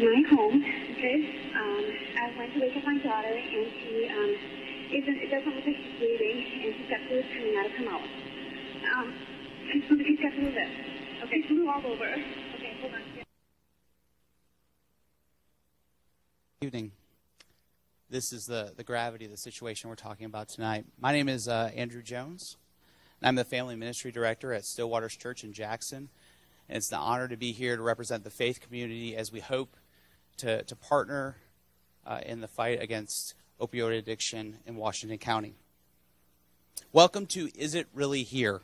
my home. Okay. Um, I went to wake up my daughter, and she um, isn't. It doesn't look like she's breathing, and she's got fluid coming out of her mouth. Um, she's, she's got lips. Okay, blue all over. Okay, hold on. evening. This is the, the gravity of the situation we're talking about tonight. My name is uh, Andrew Jones, and I'm the Family Ministry Director at Stillwaters Church in Jackson. And it's an honor to be here to represent the faith community as we hope to, to partner uh, in the fight against opioid addiction in Washington County. Welcome to Is It Really Here?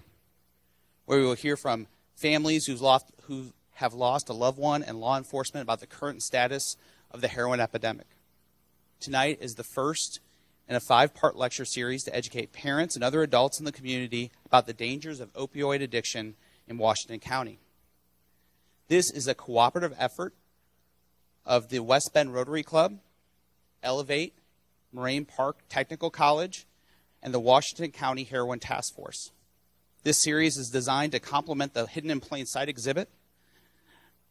where we will hear from families who've lost, who have lost a loved one and law enforcement about the current status of the heroin epidemic. Tonight is the first in a five part lecture series to educate parents and other adults in the community about the dangers of opioid addiction in Washington County. This is a cooperative effort of the West Bend Rotary Club, Elevate, Moraine Park Technical College, and the Washington County Heroin Task Force. This series is designed to complement the Hidden in Plain Sight exhibit,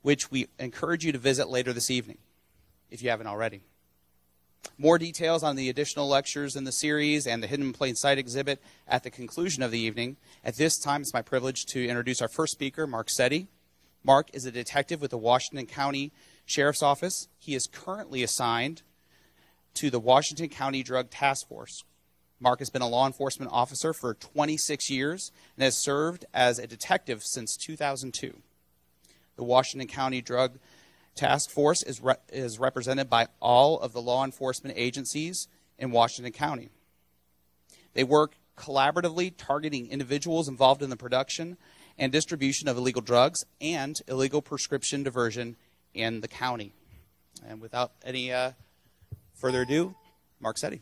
which we encourage you to visit later this evening, if you haven't already. More details on the additional lectures in the series and the Hidden in Plain Sight exhibit at the conclusion of the evening. At this time, it's my privilege to introduce our first speaker, Mark Setti. Mark is a detective with the Washington County Sheriff's Office. He is currently assigned to the Washington County Drug Task Force. Mark has been a law enforcement officer for 26 years and has served as a detective since 2002. The Washington County Drug Task Force is, re- is represented by all of the law enforcement agencies in Washington County. They work collaboratively targeting individuals involved in the production and distribution of illegal drugs and illegal prescription diversion in the county. And without any uh, further ado, Mark Setti.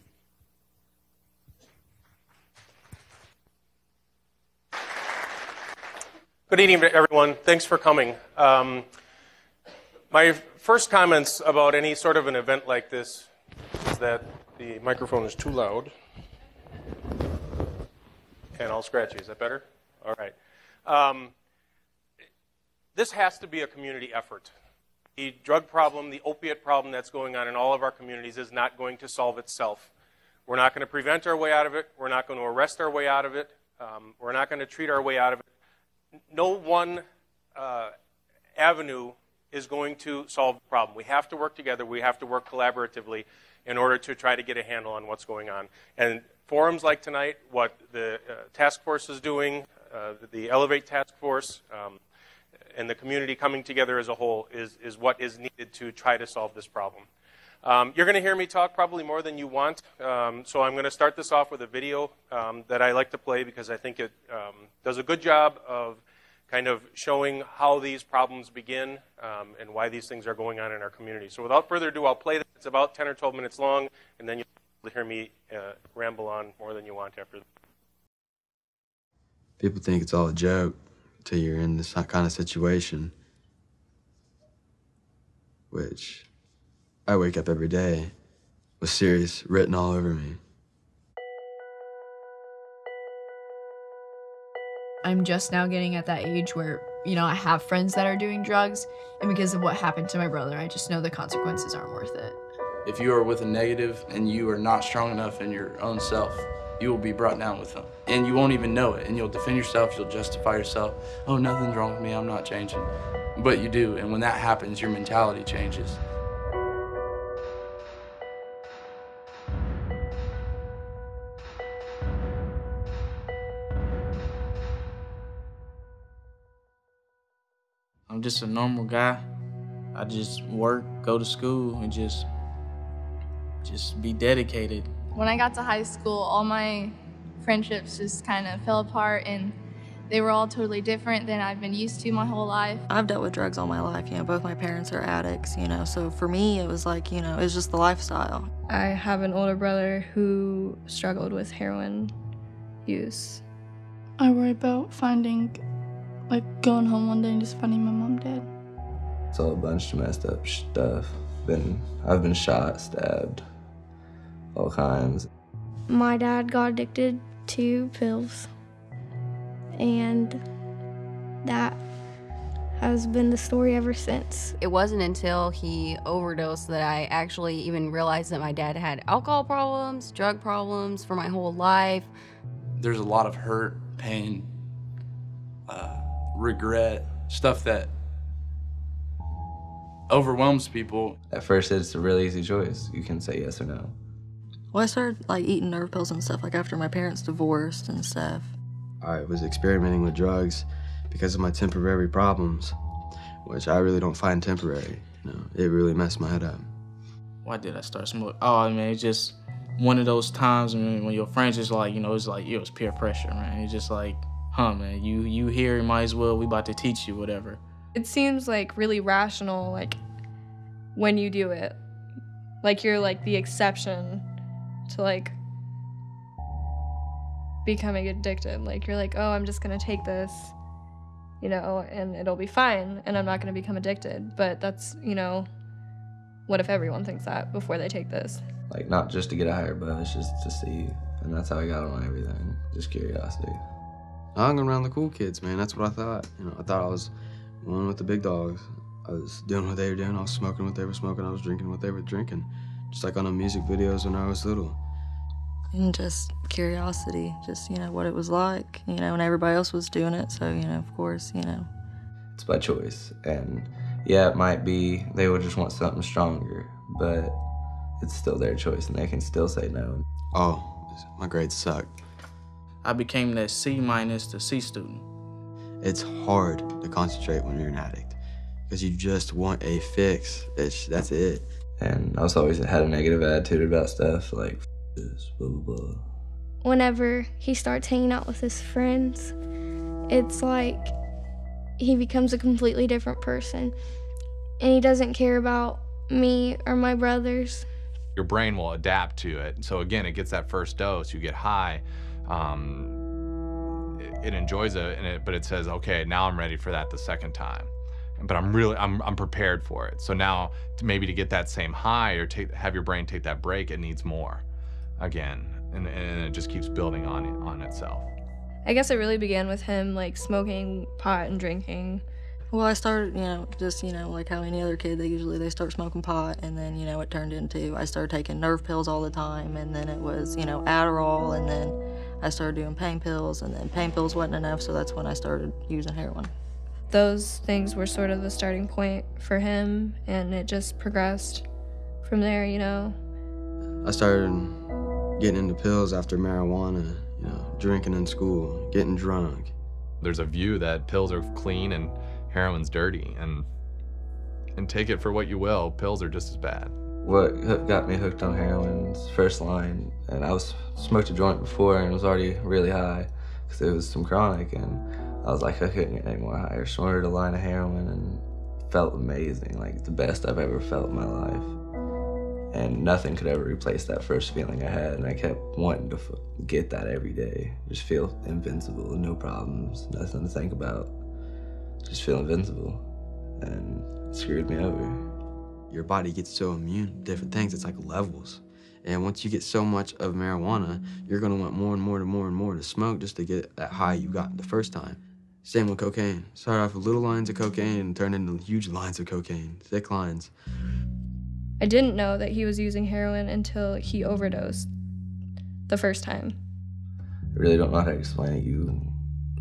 Good evening, everyone. Thanks for coming. Um, my first comments about any sort of an event like this is that the microphone is too loud. And I'll scratch you. Is that better? All right. Um, this has to be a community effort. The drug problem, the opiate problem that's going on in all of our communities is not going to solve itself. We're not going to prevent our way out of it. We're not going to arrest our way out of it. Um, we're not going to treat our way out of it no one uh, avenue is going to solve the problem. We have to work together. We have to work collaboratively in order to try to get a handle on what's going on. And forums like tonight, what the uh, task force is doing, uh, the Elevate Task Force, um, and the community coming together as a whole is, is what is needed to try to solve this problem. Um, you're going to hear me talk probably more than you want, um, so I'm going to start this off with a video um, that I like to play because I think it um, does a good job of kind of showing how these problems begin um, and why these things are going on in our community. So without further ado, I'll play this. It's about 10 or 12 minutes long, and then you'll hear me uh, ramble on more than you want after. People think it's all a joke until you're in this kind of situation, which I wake up every day with serious written all over me. I'm just now getting at that age where, you know, I have friends that are doing drugs, and because of what happened to my brother, I just know the consequences aren't worth it. If you are with a negative and you are not strong enough in your own self, you will be brought down with them. And you won't even know it. And you'll defend yourself, you'll justify yourself. Oh, nothing's wrong with me, I'm not changing. But you do. And when that happens, your mentality changes. I'm just a normal guy. I just work, go to school, and just just be dedicated. When I got to high school, all my friendships just kind of fell apart and they were all totally different than I've been used to my whole life. I've dealt with drugs all my life, you know, both my parents are addicts, you know, so for me it was like, you know, it was just the lifestyle. I have an older brother who struggled with heroin use. I worry about finding, like, going home one day and just finding my mom dead. It's all a bunch of messed up stuff. Been I've been shot, stabbed, all kinds. My dad got addicted to pills, and that has been the story ever since. It wasn't until he overdosed that I actually even realized that my dad had alcohol problems, drug problems for my whole life. There's a lot of hurt, pain, uh, regret, stuff that overwhelms people. At first, it's a really easy choice. You can say yes or no. Well, I started like eating nerve pills and stuff like after my parents divorced and stuff. I was experimenting with drugs because of my temporary problems, which I really don't find temporary. You know, it really messed my head up. Why did I start smoking? Oh man, it's just one of those times when, when your friends just like, you know, it's like it was peer pressure, man. It's just like, huh, man, you you here, might as well. We about to teach you whatever. It seems like really rational, like when you do it, like you're like the exception to like becoming addicted. Like you're like, oh, I'm just gonna take this, you know, and it'll be fine, and I'm not gonna become addicted. But that's, you know, what if everyone thinks that before they take this? Like, not just to get a higher buzz, just to see. And that's how I got on everything, just curiosity. I hung around the cool kids, man. That's what I thought. You know, I thought I was one with the big dogs. I was doing what they were doing. I was smoking what they were smoking. I was drinking what they were drinking. Just like on the music videos when I was little. And just curiosity, just, you know, what it was like, you know, and everybody else was doing it. So, you know, of course, you know. It's by choice. And yeah, it might be they would just want something stronger, but it's still their choice and they can still say no. Oh, my grades suck. I became that C minus to C student. It's hard to concentrate when you're an addict because you just want a fix. It's, that's it. And I was always had a negative attitude about stuff like this, blah, blah, blah. Whenever he starts hanging out with his friends, it's like he becomes a completely different person. And he doesn't care about me or my brothers. Your brain will adapt to it. So again, it gets that first dose, you get high. Um, it, it enjoys it, it, but it says, okay, now I'm ready for that the second time but I'm really I'm, I'm prepared for it. So now to maybe to get that same high or take have your brain take that break, it needs more again, and, and it just keeps building on it, on itself. I guess it really began with him like smoking pot and drinking. Well, I started, you know, just, you know, like how any other kid, they usually, they start smoking pot, and then, you know, it turned into, I started taking nerve pills all the time, and then it was, you know, Adderall, and then I started doing pain pills, and then pain pills wasn't enough, so that's when I started using heroin. Those things were sort of the starting point for him, and it just progressed from there, you know. I started getting into pills after marijuana, you know, drinking in school, getting drunk. There's a view that pills are clean and heroin's dirty, and and take it for what you will. Pills are just as bad. What got me hooked on heroin's first line, and I was smoked a joint before and was already really high because it was some chronic, and I was like, I couldn't get any more higher. Snorted a line of heroin and felt amazing, like the best I've ever felt in my life. And nothing could ever replace that first feeling I had, and I kept wanting to get that every day. Just feel invincible, no problems, nothing to think about. Just feel invincible, and it screwed me over. Your body gets so immune to different things, it's like levels. And once you get so much of marijuana, you're gonna want more and more and more and more to smoke just to get that high you got the first time. Same with cocaine. Started off with little lines of cocaine and turned into huge lines of cocaine, thick lines. I didn't know that he was using heroin until he overdosed the first time. I really don't know how to explain it. You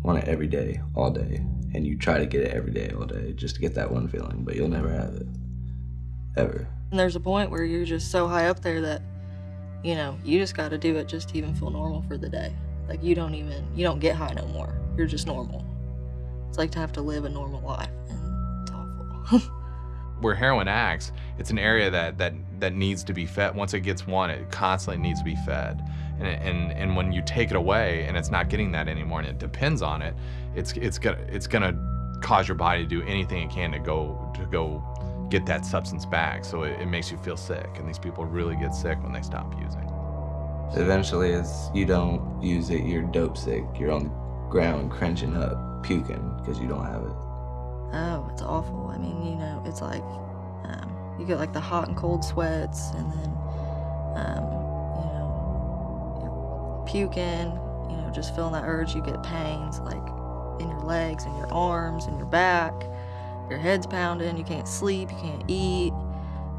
want it every day, all day, and you try to get it every day, all day, just to get that one feeling, but you'll never have it. Ever. And there's a point where you're just so high up there that, you know, you just got to do it just to even feel normal for the day. Like you don't even, you don't get high no more. You're just normal. It's like to have to live a normal life, and it's awful. Where heroin acts, it's an area that, that, that needs to be fed. Once it gets one, it constantly needs to be fed. And, and, and when you take it away and it's not getting that anymore and it depends on it, it's, it's, gonna, it's gonna cause your body to do anything it can to go, to go get that substance back. So it, it makes you feel sick. And these people really get sick when they stop using. Eventually, it's you don't use it, you're dope sick. You're on the ground crunching up, puking because you don't have it. Oh, it's awful. I mean, you know, it's like um, you get like the hot and cold sweats, and then um, you know, puking. You know, just feeling that urge. You get pains like in your legs and your arms and your back, your head's pounding, you can't sleep, you can't eat.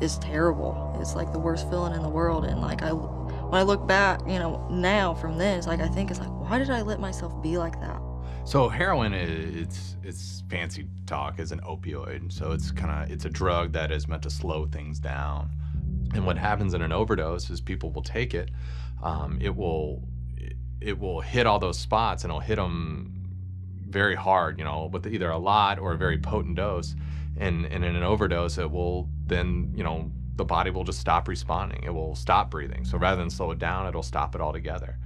It's terrible. It's like the worst feeling in the world. And like I, when I look back, you know, now from this, like I think it's like, why did I let myself be like that? So heroin it's it's fancy talk as an opioid. So it's kind of it's a drug that is meant to slow things down. And what happens in an overdose is people will take it. Um, it will it will hit all those spots and it'll hit them very hard, you know, with either a lot or a very potent dose. And, and in an overdose, it will then, you know, the body will just stop responding. It will stop breathing. So rather than slow it down, it'll stop it altogether.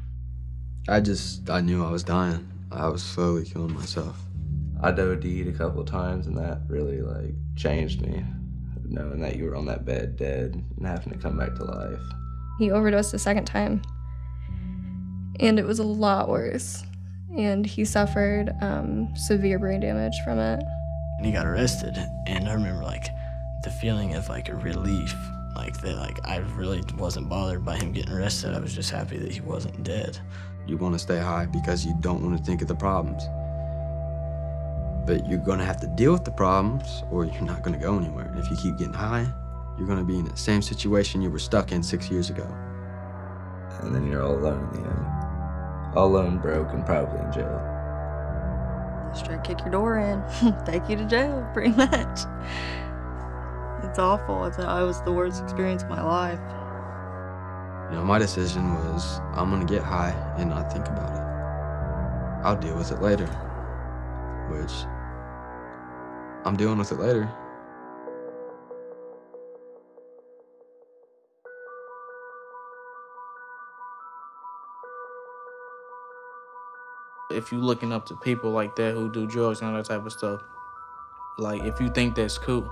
I just, I knew I was dying. I was slowly killing myself. I OD'd a couple of times, and that really like changed me, knowing that you were on that bed dead and having to come back to life. He overdosed a second time, and it was a lot worse. And he suffered um, severe brain damage from it. And he got arrested, and I remember like the feeling of like a relief, like that. Like I really wasn't bothered by him getting arrested. I was just happy that he wasn't dead. You want to stay high because you don't want to think of the problems. But you're going to have to deal with the problems or you're not going to go anywhere. And if you keep getting high, you're going to be in the same situation you were stuck in six years ago. And then you're all alone in the end. All alone, broke, and probably in jail. Straight kick your door in, take you to jail, pretty much. It's awful. It's, uh, it was the worst experience of my life. You know, my decision was I'm gonna get high and not think about it. I'll deal with it later. Which I'm dealing with it later. If you're looking up to people like that who do drugs and all that type of stuff, like if you think that's cool,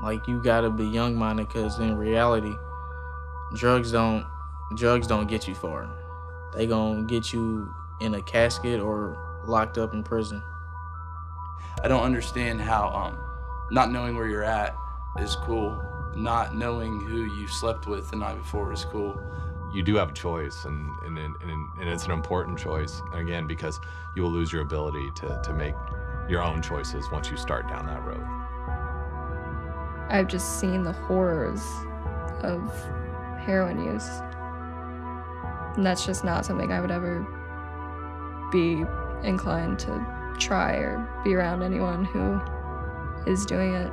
like you gotta be young minded because in reality, drugs don't drugs don't get you far. They gonna get you in a casket or locked up in prison. I don't understand how um, not knowing where you're at is cool. Not knowing who you slept with the night before is cool. You do have a choice, and, and, and, and it's an important choice, and again, because you will lose your ability to, to make your own choices once you start down that road. I've just seen the horrors of heroin use. And that's just not something I would ever be inclined to try or be around anyone who is doing it.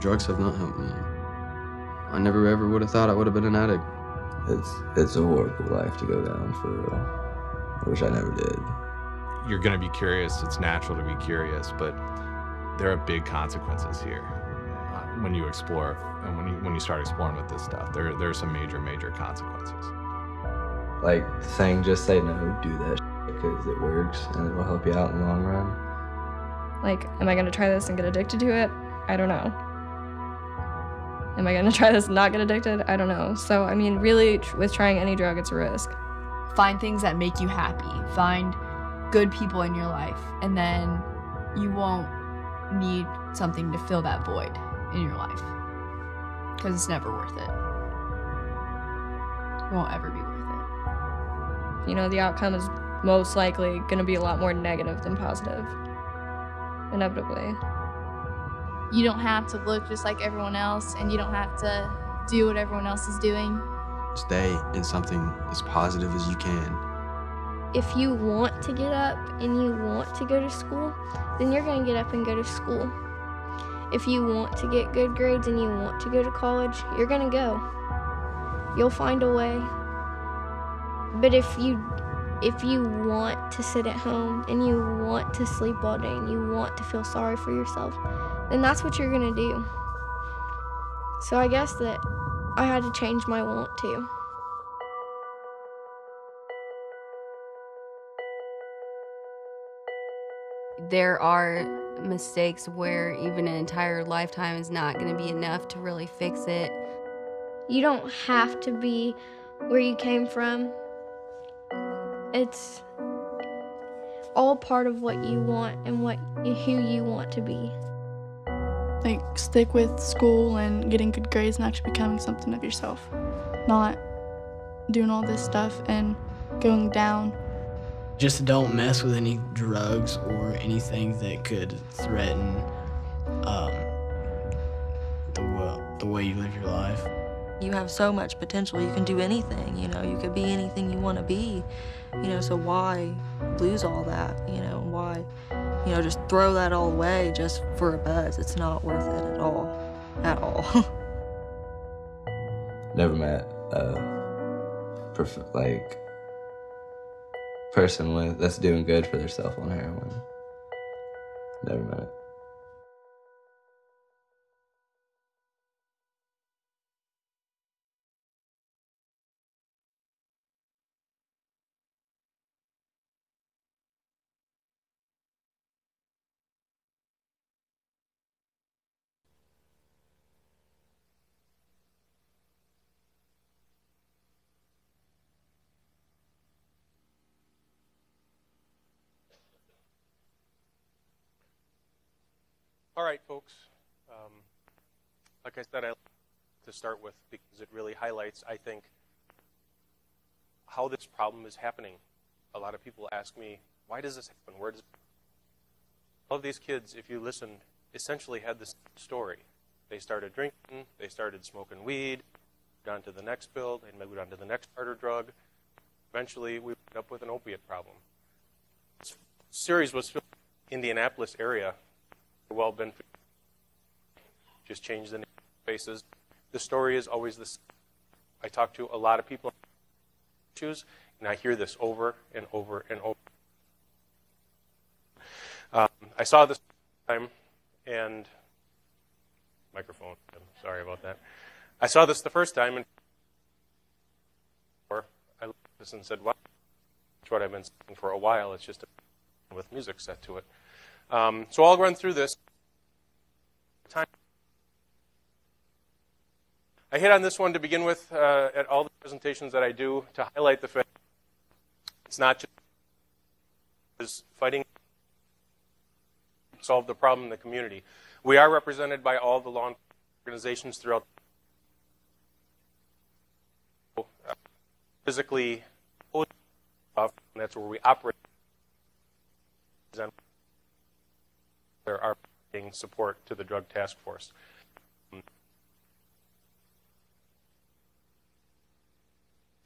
Drugs have not helped me. I never ever would have thought I would have been an addict. It's it's a horrible life to go down for real. I wish I never did. You're gonna be curious. It's natural to be curious, but there are big consequences here uh, when you explore and when you when you start exploring with this stuff. There there are some major major consequences. Like saying just say no, do that because it works and it will help you out in the long run. Like, am I gonna try this and get addicted to it? I don't know. Am I gonna try this and not get addicted? I don't know. So, I mean, really, with trying any drug, it's a risk. Find things that make you happy. Find good people in your life, and then you won't need something to fill that void in your life because it's never worth it. It won't ever be worth it. You know, the outcome is most likely going to be a lot more negative than positive. Inevitably. You don't have to look just like everyone else, and you don't have to do what everyone else is doing. Stay in something as positive as you can. If you want to get up and you want to go to school, then you're going to get up and go to school. If you want to get good grades and you want to go to college, you're going to go. You'll find a way. But if you if you want to sit at home and you want to sleep all day and you want to feel sorry for yourself, then that's what you're going to do. So I guess that I had to change my want to. There are mistakes where even an entire lifetime is not going to be enough to really fix it. You don't have to be where you came from. It's all part of what you want and what who you want to be. Like stick with school and getting good grades and actually becoming something of yourself. Not doing all this stuff and going down. Just don't mess with any drugs or anything that could threaten um, the wa- the way you live your life. You have so much potential. You can do anything, you know. You could be anything you want to be, you know. So why lose all that, you know? Why, you know, just throw that all away just for a buzz? It's not worth it at all, at all. Never met a perf- like person with that's doing good for themselves on heroin. Never met it. All right, folks. Um, like I said, I to start with because it really highlights, I think, how this problem is happening. A lot of people ask me, why does this happen? Where does all of these kids, if you listen, essentially had this story. They started drinking, they started smoking weed, got to the next pill, they moved on to the next harder drug. Eventually, we ended up with an opiate problem. This series was filmed in the Indianapolis area well been just change the faces. The story is always the same. I talk to a lot of people issues, and I hear this over and over and over. Um, I saw this time, and microphone. I'm sorry about that. I saw this the first time, and I looked at this and said, "Wow, that's what I've been saying for a while. It's just a, with music set to it." Um, so I'll run through this. I hit on this one to begin with uh, at all the presentations that I do to highlight the fact it's not just is fighting solve the problem in the community. We are represented by all the law organizations throughout. Physically, that's where we operate there are support to the drug task force.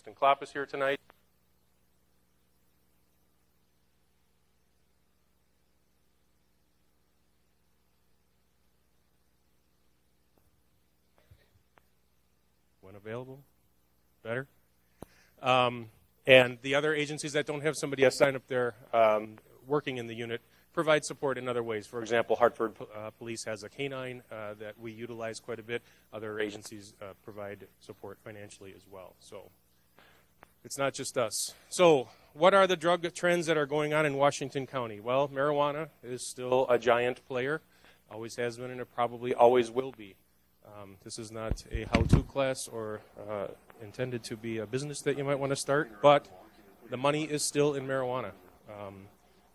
And Klopp is here tonight. When available, better. Um, and the other agencies that don't have somebody assigned up there um, working in the unit provide support in other ways. For example, Hartford uh, Police has a canine uh, that we utilize quite a bit. Other agencies uh, provide support financially as well. So it's not just us. So, what are the drug trends that are going on in Washington County? Well, marijuana is still a giant player, always has been, and it probably always will be. Um, this is not a how to class or uh, intended to be a business that you might want to start, but the money is still in marijuana. Um,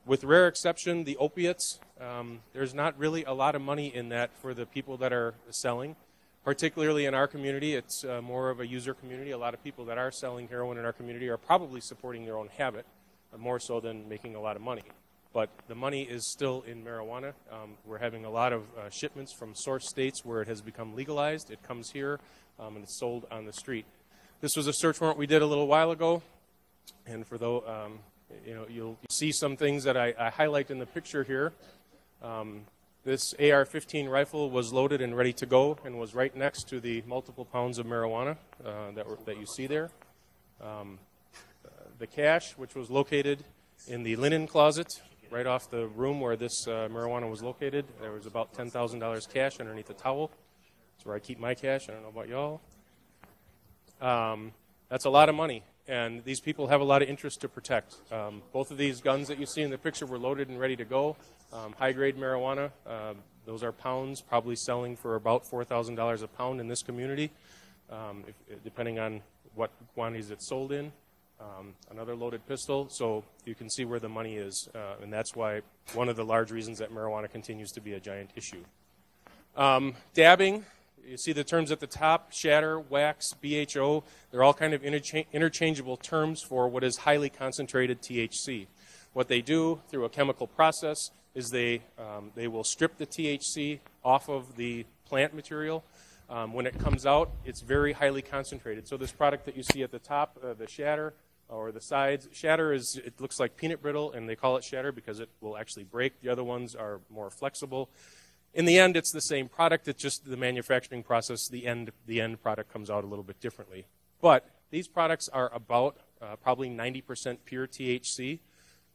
with rare exception, the opiates, um, there's not really a lot of money in that for the people that are selling. Particularly in our community, it's uh, more of a user community. A lot of people that are selling heroin in our community are probably supporting their own habit, uh, more so than making a lot of money. But the money is still in marijuana. Um, we're having a lot of uh, shipments from source states where it has become legalized. It comes here um, and it's sold on the street. This was a search warrant we did a little while ago, and for though um, you know, you'll see some things that I, I highlight in the picture here. Um, this AR-15 rifle was loaded and ready to go, and was right next to the multiple pounds of marijuana uh, that, were, that you see there. Um, the cash, which was located in the linen closet, right off the room where this uh, marijuana was located, there was about $10,000 cash underneath the towel. That's where I keep my cash. I don't know about y'all. Um, that's a lot of money and these people have a lot of interest to protect. Um, both of these guns that you see in the picture were loaded and ready to go. Um, high grade marijuana, uh, those are pounds, probably selling for about $4,000 a pound in this community, um, if, depending on what quantities it's sold in. Um, another loaded pistol, so you can see where the money is, uh, and that's why one of the large reasons that marijuana continues to be a giant issue. Um, dabbing, you see the terms at the top shatter, wax, BHO. They're all kind of intercha- interchangeable terms for what is highly concentrated THC. What they do through a chemical process is they, um, they will strip the THC off of the plant material. Um, when it comes out, it's very highly concentrated. So this product that you see at the top, uh, the shatter, or the sides. Shatter is, it looks like peanut brittle, and they call it shatter because it will actually break. The other ones are more flexible. In the end, it's the same product. It's just the manufacturing process. The end, the end product comes out a little bit differently. But these products are about uh, probably 90% pure THC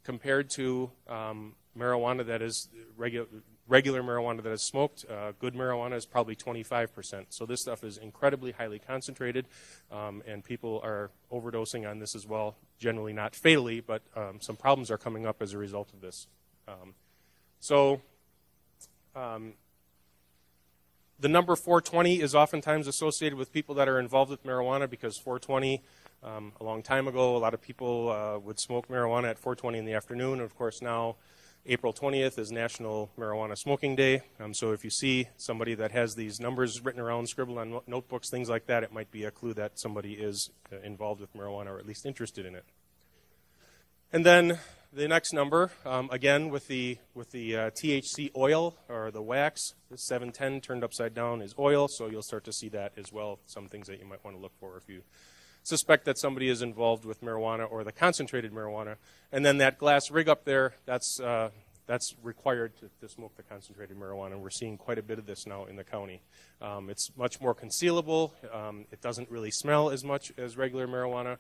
compared to um, marijuana that is regular regular marijuana that is smoked, uh, good marijuana is probably 25%. So this stuff is incredibly highly concentrated, um, and people are overdosing on this as well. Generally not fatally, but um, some problems are coming up as a result of this. Um, so um, the number 420 is oftentimes associated with people that are involved with marijuana because 420 um, a long time ago, a lot of people uh, would smoke marijuana at 4:20 in the afternoon. Of course, now April 20th is National Marijuana Smoking Day. Um, so if you see somebody that has these numbers written around, scribbled on notebooks, things like that, it might be a clue that somebody is uh, involved with marijuana or at least interested in it. And then the next number, um, again with the with the uh, THC oil or the wax, the 710 turned upside down is oil, so you'll start to see that as well. Some things that you might want to look for if you suspect that somebody is involved with marijuana or the concentrated marijuana. And then that glass rig up there, that's, uh, that's required to, to, smoke the concentrated marijuana. And we're seeing quite a bit of this now in the county. Um, it's much more concealable. Um, it doesn't really smell as much as regular marijuana.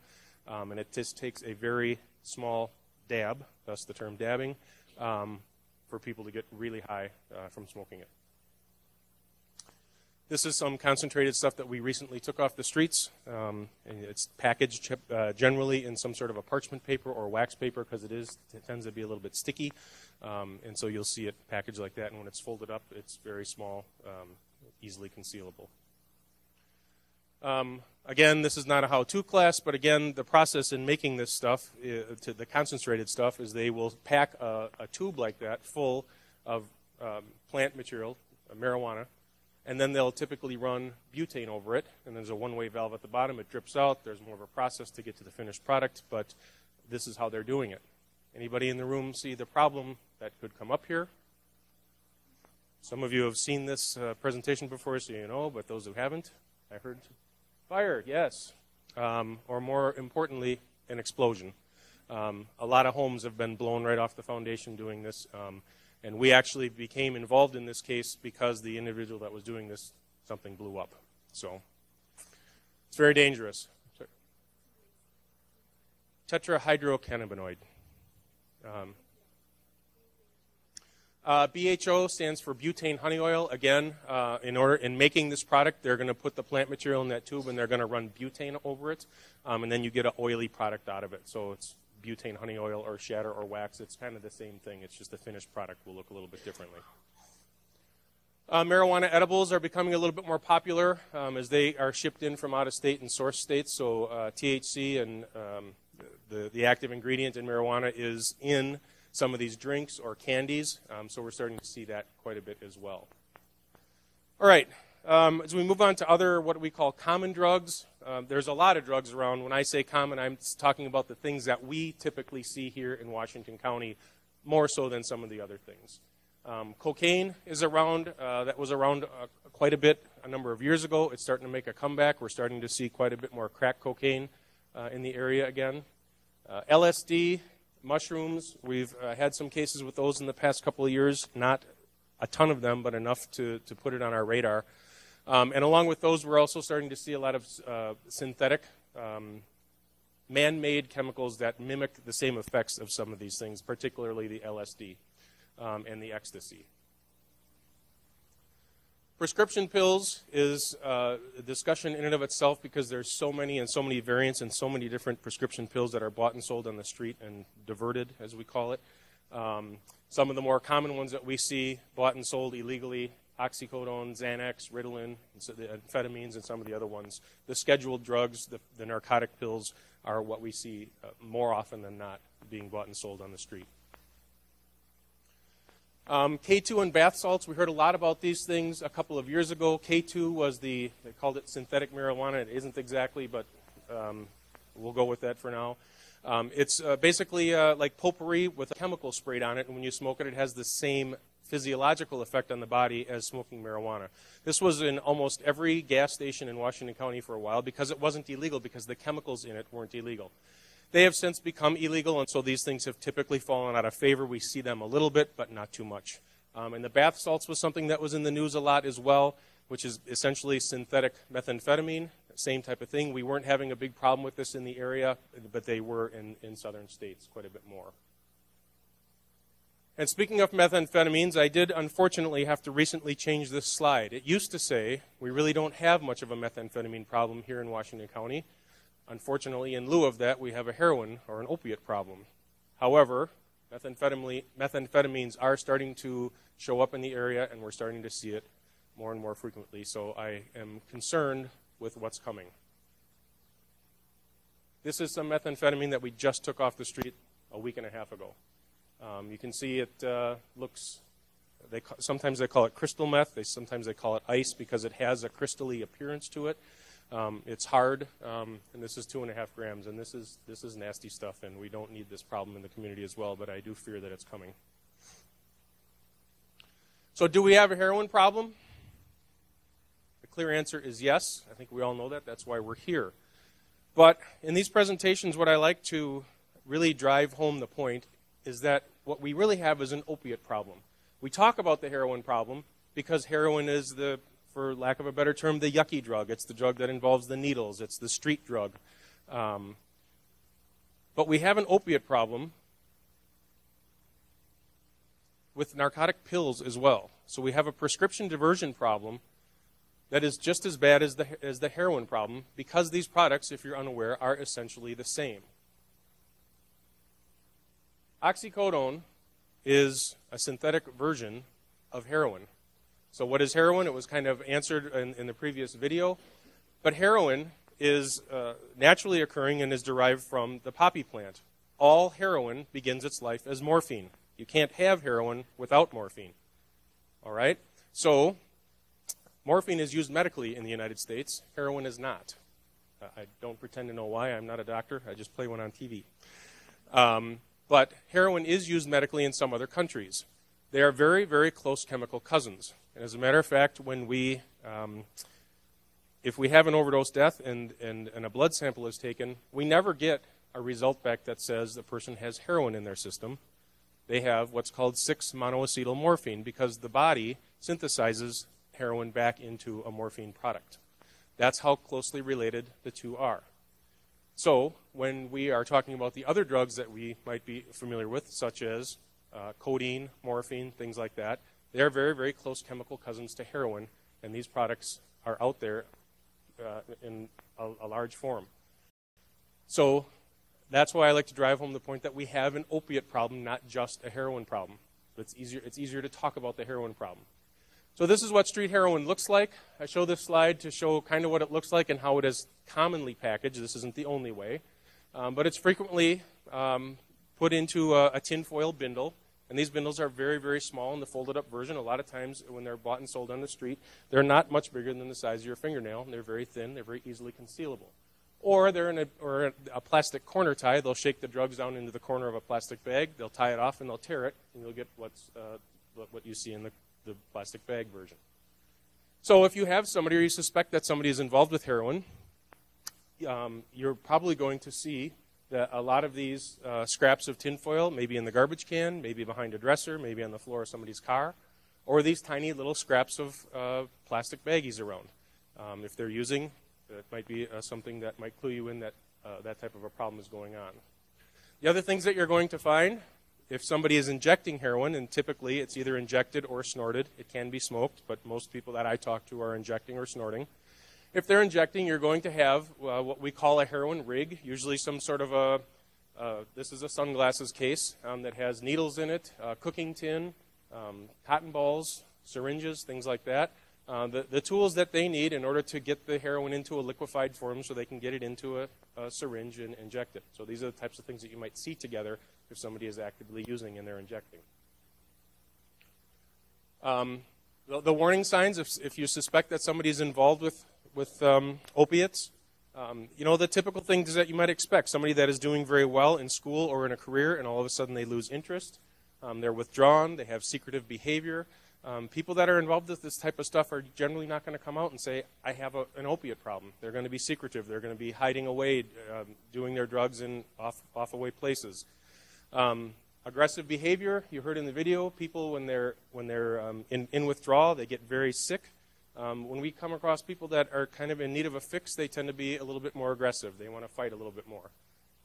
Um, and it just takes a very small dab, thus the term dabbing, um, for people to get really high uh, from smoking it. This is some concentrated stuff that we recently took off the streets. Um, it's packaged uh, generally in some sort of a parchment paper or wax paper because it is it tends to be a little bit sticky, um, and so you'll see it packaged like that. And when it's folded up, it's very small, um, easily concealable. Um, again, this is not a how-to class, but again, the process in making this stuff, uh, to the concentrated stuff, is they will pack a, a tube like that full of um, plant material, uh, marijuana and then they'll typically run butane over it, and there's a one-way valve at the bottom. It drips out. There's more of a process to get to the finished product, but this is how they're doing it. Anybody in the room see the problem that could come up here? Some of you have seen this uh, presentation before, so you know, but those who haven't, I heard fire, yes. Um, or more importantly, an explosion. Um, a lot of homes have been blown right off the foundation doing this. Um, and we actually became involved in this case because the individual that was doing this, something blew up. So it's very dangerous. Tetrahydrocannabinoid. Uh, BHO stands for butane honey oil. Again, uh, in order in making this product, they're going to put the plant material in that tube and they're going to run butane over it, um, and then you get an oily product out of it. So it's butane honey oil or shatter or wax. It's kind of the same thing. It's just the finished product will look a little bit differently. Uh, marijuana edibles are becoming a little bit more popular um, as they are shipped in from out of state and source states. So uh, THC and um, the, the active ingredient in marijuana is in some of these drinks or candies. Um, so we're starting to see that quite a bit as well. All right. Um, as we move on to other what we call common drugs, um, there's a lot of drugs around. When I say common, I'm talking about the things that we typically see here in Washington County, more so than some of the other things. Um, cocaine is around. Uh, that was around uh, quite a bit a number of years ago. It's starting to make a comeback. We're starting to see quite a bit more crack cocaine uh, in the area again. Uh, LSD, mushrooms. We've uh, had some cases with those in the past couple of years. Not a ton of them, but enough to, to put it on our radar. Um, and along with those, we're also starting to see a lot of uh, synthetic, um, man made chemicals that mimic the same effects of some of these things, particularly the LSD um, and the ecstasy. Prescription pills is uh, a discussion in and of itself because there's so many and so many variants and so many different prescription pills that are bought and sold on the street and diverted, as we call it. Um, some of the more common ones that we see bought and sold illegally oxycodone, Xanax, Ritalin, the amphetamines, and some of the other ones. The scheduled drugs, the, the narcotic pills, are what we see uh, more often than not being bought and sold on the street. Um, K2 and bath salts, we heard a lot about these things a couple of years ago. K2 was the, they called it synthetic marijuana. It isn't exactly, but um, we'll go with that for now. Um, it's uh, basically uh, like potpourri with a chemical sprayed on it, and when you smoke it, it has the same physiological effect on the body as smoking marijuana. This was in almost every gas station in Washington County for a while because it wasn't illegal, because the chemicals in it weren't illegal. They have since become illegal, and so these things have typically fallen out of favor. We see them a little bit, but not too much. Um, and the bath salts was something that was in the news a lot as well, which is essentially synthetic methamphetamine, same type of thing. We weren't having a big problem with this in the area, but they were in, in southern states quite a bit more. And speaking of methamphetamines, I did unfortunately have to recently change this slide. It used to say we really don't have much of a methamphetamine problem here in Washington County. Unfortunately, in lieu of that, we have a heroin or an opiate problem. However, methamphetamines are starting to show up in the area, and we're starting to see it more and more frequently. So I am concerned with what's coming. This is some methamphetamine that we just took off the street a week and a half ago. Um, you can see it uh, looks, they sometimes they call it crystal meth, they, sometimes they call it ice because it has a crystally appearance to it. Um, it's hard, um, and this is two and a half grams, and this is, this is nasty stuff, and we don't need this problem in the community as well, but I do fear that it's coming. So, do we have a heroin problem? The clear answer is yes. I think we all know that. That's why we're here. But in these presentations, what I like to really drive home the point is that what we really have is an opiate problem. We talk about the heroin problem because heroin is the, for lack of a better term, the yucky drug. It's the drug that involves the needles, it's the street drug. Um, but we have an opiate problem with narcotic pills as well. So we have a prescription diversion problem that is just as bad as the, as the heroin problem because these products, if you're unaware, are essentially the same. Oxycodone is a synthetic version of heroin. So, what is heroin? It was kind of answered in, in the previous video. But heroin is uh, naturally occurring and is derived from the poppy plant. All heroin begins its life as morphine. You can't have heroin without morphine. All right? So, morphine is used medically in the United States, heroin is not. Uh, I don't pretend to know why. I'm not a doctor, I just play one on TV. Um, but heroin is used medically in some other countries. They are very, very close chemical cousins. And as a matter of fact, when we, um, if we have an overdose death and, and, and a blood sample is taken, we never get a result back that says the person has heroin in their system. They have what's called 6 monoacetylmorphine because the body synthesizes heroin back into a morphine product. That's how closely related the two are. So, when we are talking about the other drugs that we might be familiar with, such as uh, codeine, morphine, things like that, they are very, very close chemical cousins to heroin, and these products are out there uh, in a, a large form. So, that's why I like to drive home the point that we have an opiate problem, not just a heroin problem. It's easier, it's easier to talk about the heroin problem. So this is what street heroin looks like. I show this slide to show kind of what it looks like and how it is commonly packaged. This isn't the only way. Um, but it's frequently um, put into a, a tinfoil bindle. And these bindles are very, very small in the folded up version. A lot of times when they're bought and sold on the street, they're not much bigger than the size of your fingernail. And they're very thin. They're very easily concealable. Or they're in a, or a plastic corner tie. They'll shake the drugs down into the corner of a plastic bag. They'll tie it off and they'll tear it. And you'll get what's, uh, what you see in the the plastic bag version. So if you have somebody or you suspect that somebody is involved with heroin, um, you're probably going to see a lot of these uh, scraps of tinfoil, maybe in the garbage can, maybe behind a dresser, maybe on the floor of somebody's car, or these tiny little scraps of uh, plastic baggies around. Um, if they're using, it might be uh, something that might clue you in that uh, that type of a problem is going on. The other things that you're going to find if somebody is injecting heroin, and typically it's either injected or snorted, it can be smoked, but most people that I talk to are injecting or snorting. If they're injecting, you're going to have uh, what we call a heroin rig, usually some sort of a, uh, this is a sunglasses case um, that has needles in it, a cooking tin, um, cotton balls, syringes, things like that. Uh, the, the, tools that they need in order to get the heroin into a liquefied form so they can get it into a, a syringe and inject it. So these are the types of things that you might see together if somebody is actively using and they're injecting. Um, the, the, warning signs, if, if you suspect that somebody is involved with, with um, opiates, um, you know, the typical things that you might expect. Somebody that is doing very well in school or in a career, and all of a sudden they lose interest. Um, they're withdrawn. They have secretive behavior. Um, people that are involved with this type of stuff are generally not going to come out and say, I have a, an opiate problem. They're going to be secretive. They're going to be hiding away, um, doing their drugs in off, off away places. Um, aggressive behavior, you heard in the video, people when they're, when they're um, in, in withdrawal, they get very sick. Um, when we come across people that are kind of in need of a fix, they tend to be a little bit more aggressive. They want to fight a little bit more.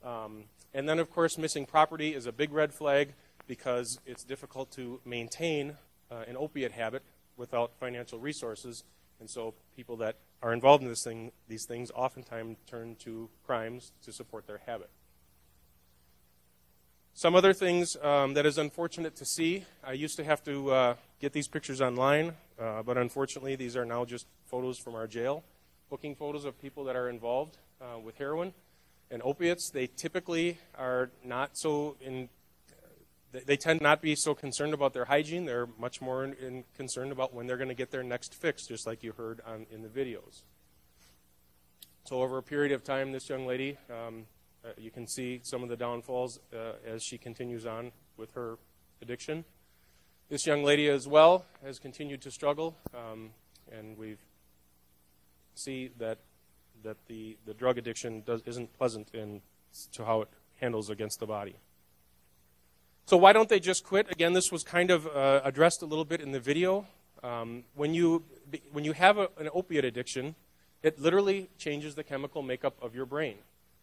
Um, and then, of course, missing property is a big red flag because it's difficult to maintain uh, an opiate habit without financial resources. And so people that are involved in this thing, these things oftentimes turn to crimes to support their habit. Some other things um, that is unfortunate to see. I used to have to uh, get these pictures online, uh, but unfortunately, these are now just photos from our jail, booking photos of people that are involved uh, with heroin and opiates. They typically are not so in. They tend not be so concerned about their hygiene. They're much more in, in concerned about when they're going to get their next fix, just like you heard on, in the videos. So over a period of time, this young lady um, uh, you can see some of the downfalls uh, as she continues on with her addiction. This young lady as well has continued to struggle, um, and we see that that the, the drug addiction does, isn't pleasant in to how it handles against the body. So why don't they just quit? Again, this was kind of uh, addressed a little bit in the video. Um, when you when you have a, an opiate addiction, it literally changes the chemical makeup of your brain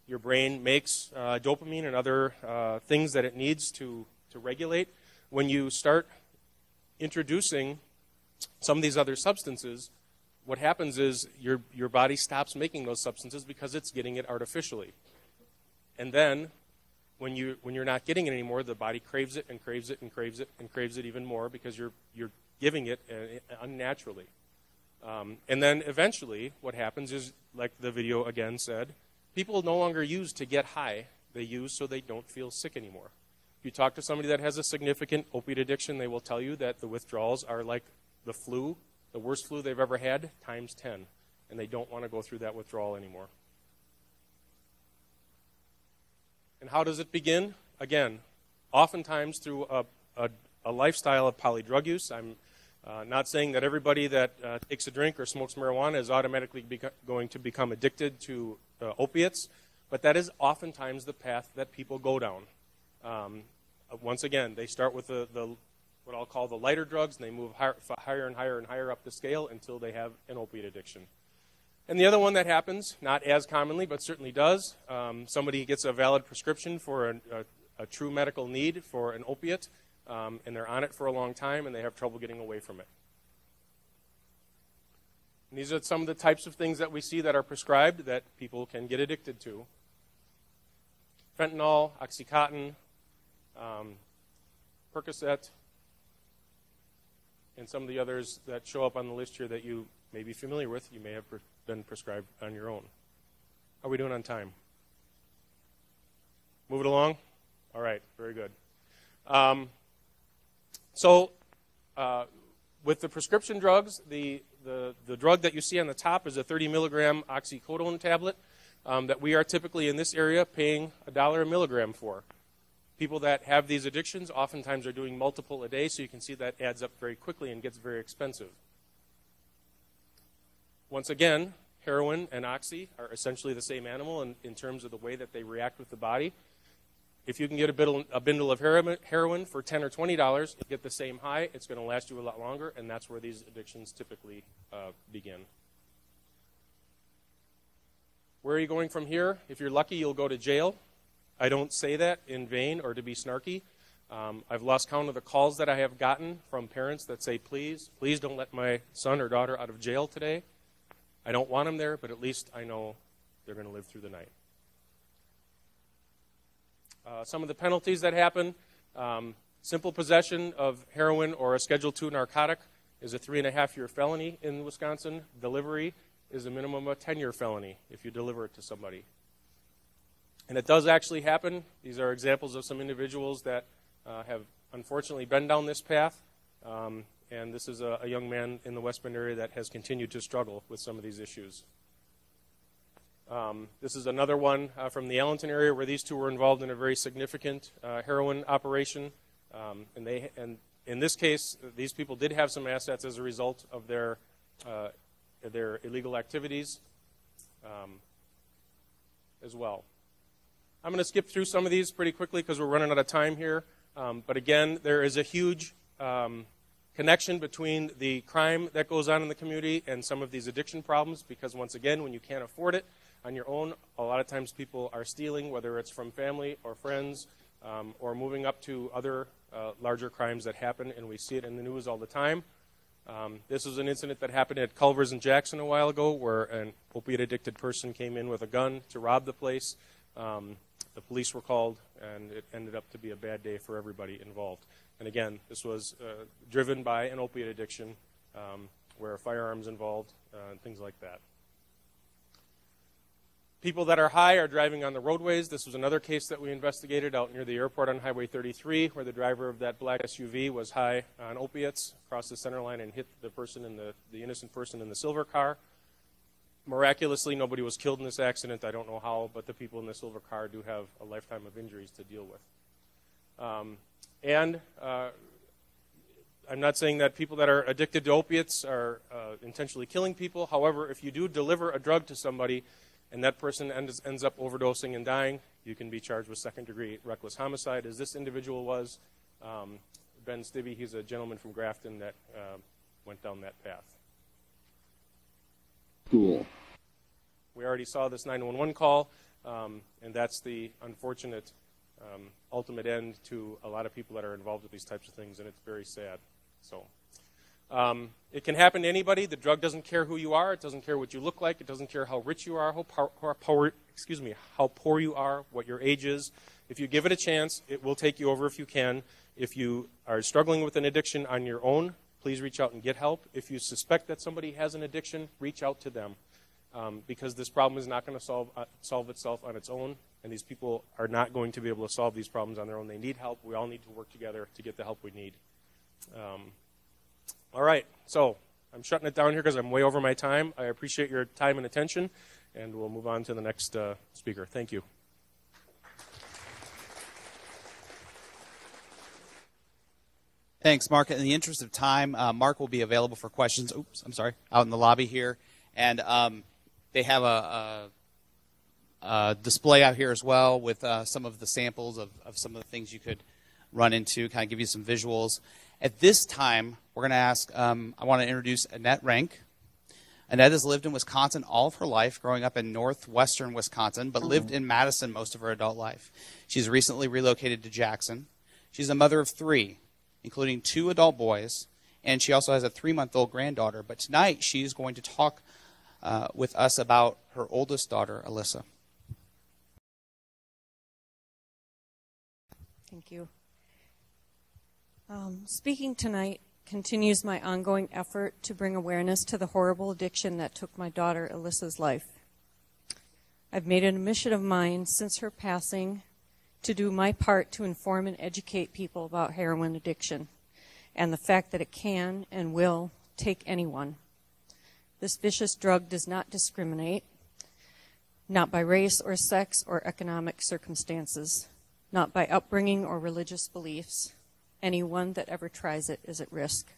your brain makes uh, dopamine and other uh, things that it needs to, to regulate. When you start introducing some of these other substances, what happens is your, your body stops making those substances because it's getting it artificially. And then, when, you, when you're not getting it anymore, the body craves it and craves it and craves it and craves it even more because you're, you're giving it uh, unnaturally. Um, and then eventually, what happens is, like the video again said, People no longer use to get high, they use so they don't feel sick anymore. You talk to somebody that has a significant opiate addiction, they will tell you that the withdrawals are like the flu, the worst flu they've ever had, times 10. And they don't want to go through that withdrawal anymore. And how does it begin? Again, oftentimes through a, a, a lifestyle of polydrug use. I'm uh, not saying that everybody that uh, takes a drink or smokes marijuana is automatically going to become addicted to uh, opiates, but that is oftentimes the path that people go down. Um, once again, they start with the, the, what I'll call the lighter drugs, and they move higher, higher and higher and higher up the scale until they have an opiate addiction. And the other one that happens, not as commonly, but certainly does, um, somebody gets a valid prescription for a, a, a true medical need for an opiate, um, and they're on it for a long time, and they have trouble getting away from it. And these are some of the types of things that we see that are prescribed that people can get addicted to fentanyl, Oxycontin, um, Percocet, and some of the others that show up on the list here that you may be familiar with. You may have been prescribed on your own. How are we doing on time? Move it along? All right, very good. Um, so, uh, with the prescription drugs, the the, the drug that you see on the top is a 30 milligram oxycodone tablet um, that we are typically in this area paying a dollar a milligram for. People that have these addictions oftentimes are doing multiple a day, so you can see that adds up very quickly and gets very expensive. Once again, heroin and oxy are essentially the same animal in, in terms of the way that they react with the body. If you can get a bindle, a bindle of heroin for 10 or $20, you get the same high. It's going to last you a lot longer, and that's where these addictions typically uh, begin. Where are you going from here? If you're lucky, you'll go to jail. I don't say that in vain or to be snarky. Um, I've lost count of the calls that I have gotten from parents that say, please, please don't let my son or daughter out of jail today. I don't want them there, but at least I know they're going to live through the night. Uh, some of the penalties that happen um, simple possession of heroin or a Schedule II narcotic is a three and a half year felony in Wisconsin. Delivery is a minimum of a 10 year felony if you deliver it to somebody. And it does actually happen. These are examples of some individuals that uh, have unfortunately been down this path. Um, and this is a, a, young man in the West Bend area that has continued to struggle with some of these issues. Um, this is another one uh, from the Allenton area where these two were involved in a very significant uh, heroin operation. Um, and they and in this case, these people did have some assets as a result of their uh, their illegal activities um, as well. I'm going to skip through some of these pretty quickly because we're running out of time here. Um, but again, there is a huge um, connection between the crime that goes on in the community and some of these addiction problems because, once again, when you can't afford it on your own, a lot of times people are stealing, whether it's from family or friends um, or moving up to other uh, larger crimes that happen, and we see it in the news all the time. Um, this was an incident that happened at Culver's in Jackson a while ago where an opiate addicted person came in with a gun to rob the place. Um, the police were called, and it ended up to be a bad day for everybody involved. And again, this was uh, driven by an opiate addiction um, where firearms involved uh, and things like that. People that are high are driving on the roadways. This was another case that we investigated out near the airport on Highway 33, where the driver of that black SUV was high on opiates, crossed the center line, and hit the person in the, the innocent person in the silver car. Miraculously, nobody was killed in this accident. I don't know how, but the people in the silver car do have a lifetime of injuries to deal with. Um, and uh, I'm not saying that people that are addicted to opiates are uh, intentionally killing people. However, if you do deliver a drug to somebody, and that person ends, ends up overdosing and dying, you can be charged with second degree reckless homicide, as this individual was. Um, ben Stibbe, he's a gentleman from Grafton that uh, went down that path. Cool. We already saw this 911 call, um, and that's the unfortunate um, ultimate end to a lot of people that are involved with these types of things, and it's very sad. So. Um, it can happen to anybody. The drug doesn't care who you are. It doesn't care what you look like. It doesn't care how rich you are, how poor, how poor, excuse me, how poor you are, what your age is. If you give it a chance, it will take you over if you can. If you are struggling with an addiction on your own, please reach out and get help. If you suspect that somebody has an addiction, reach out to them um, because this problem is not going to solve, uh, solve itself on its own, and these people are not going to be able to solve these problems on their own. They need help. We all need to work together to get the help we need. Um, all right, so I'm shutting it down here because I'm way over my time. I appreciate your time and attention, and we'll move on to the next uh, speaker. Thank you. Thanks, Mark. In the interest of time, uh, Mark will be available for questions. Oops, I'm sorry, out in the lobby here, and um, they have a, a, a, display out here as well with uh, some of the samples of, of some of the things you could run into, kind of give you some visuals. At this time, we're going to ask, um, I want to introduce Annette Rank. Annette has lived in Wisconsin all of her life, growing up in northwestern Wisconsin, but lived in Madison most of her adult life. She's recently relocated to Jackson. She's a mother of three, including two adult boys, and she also has a three month old granddaughter. But tonight, she's going to talk uh, with us about her oldest daughter, Alyssa. Thank you. Um, speaking tonight continues my ongoing effort to bring awareness to the horrible addiction that took my daughter Alyssa's life. I've made it a mission of mine since her passing to do my part to inform and educate people about heroin addiction and the fact that it can and will take anyone. This vicious drug does not discriminate, not by race or sex or economic circumstances, not by upbringing or religious beliefs Anyone that ever tries it is at risk.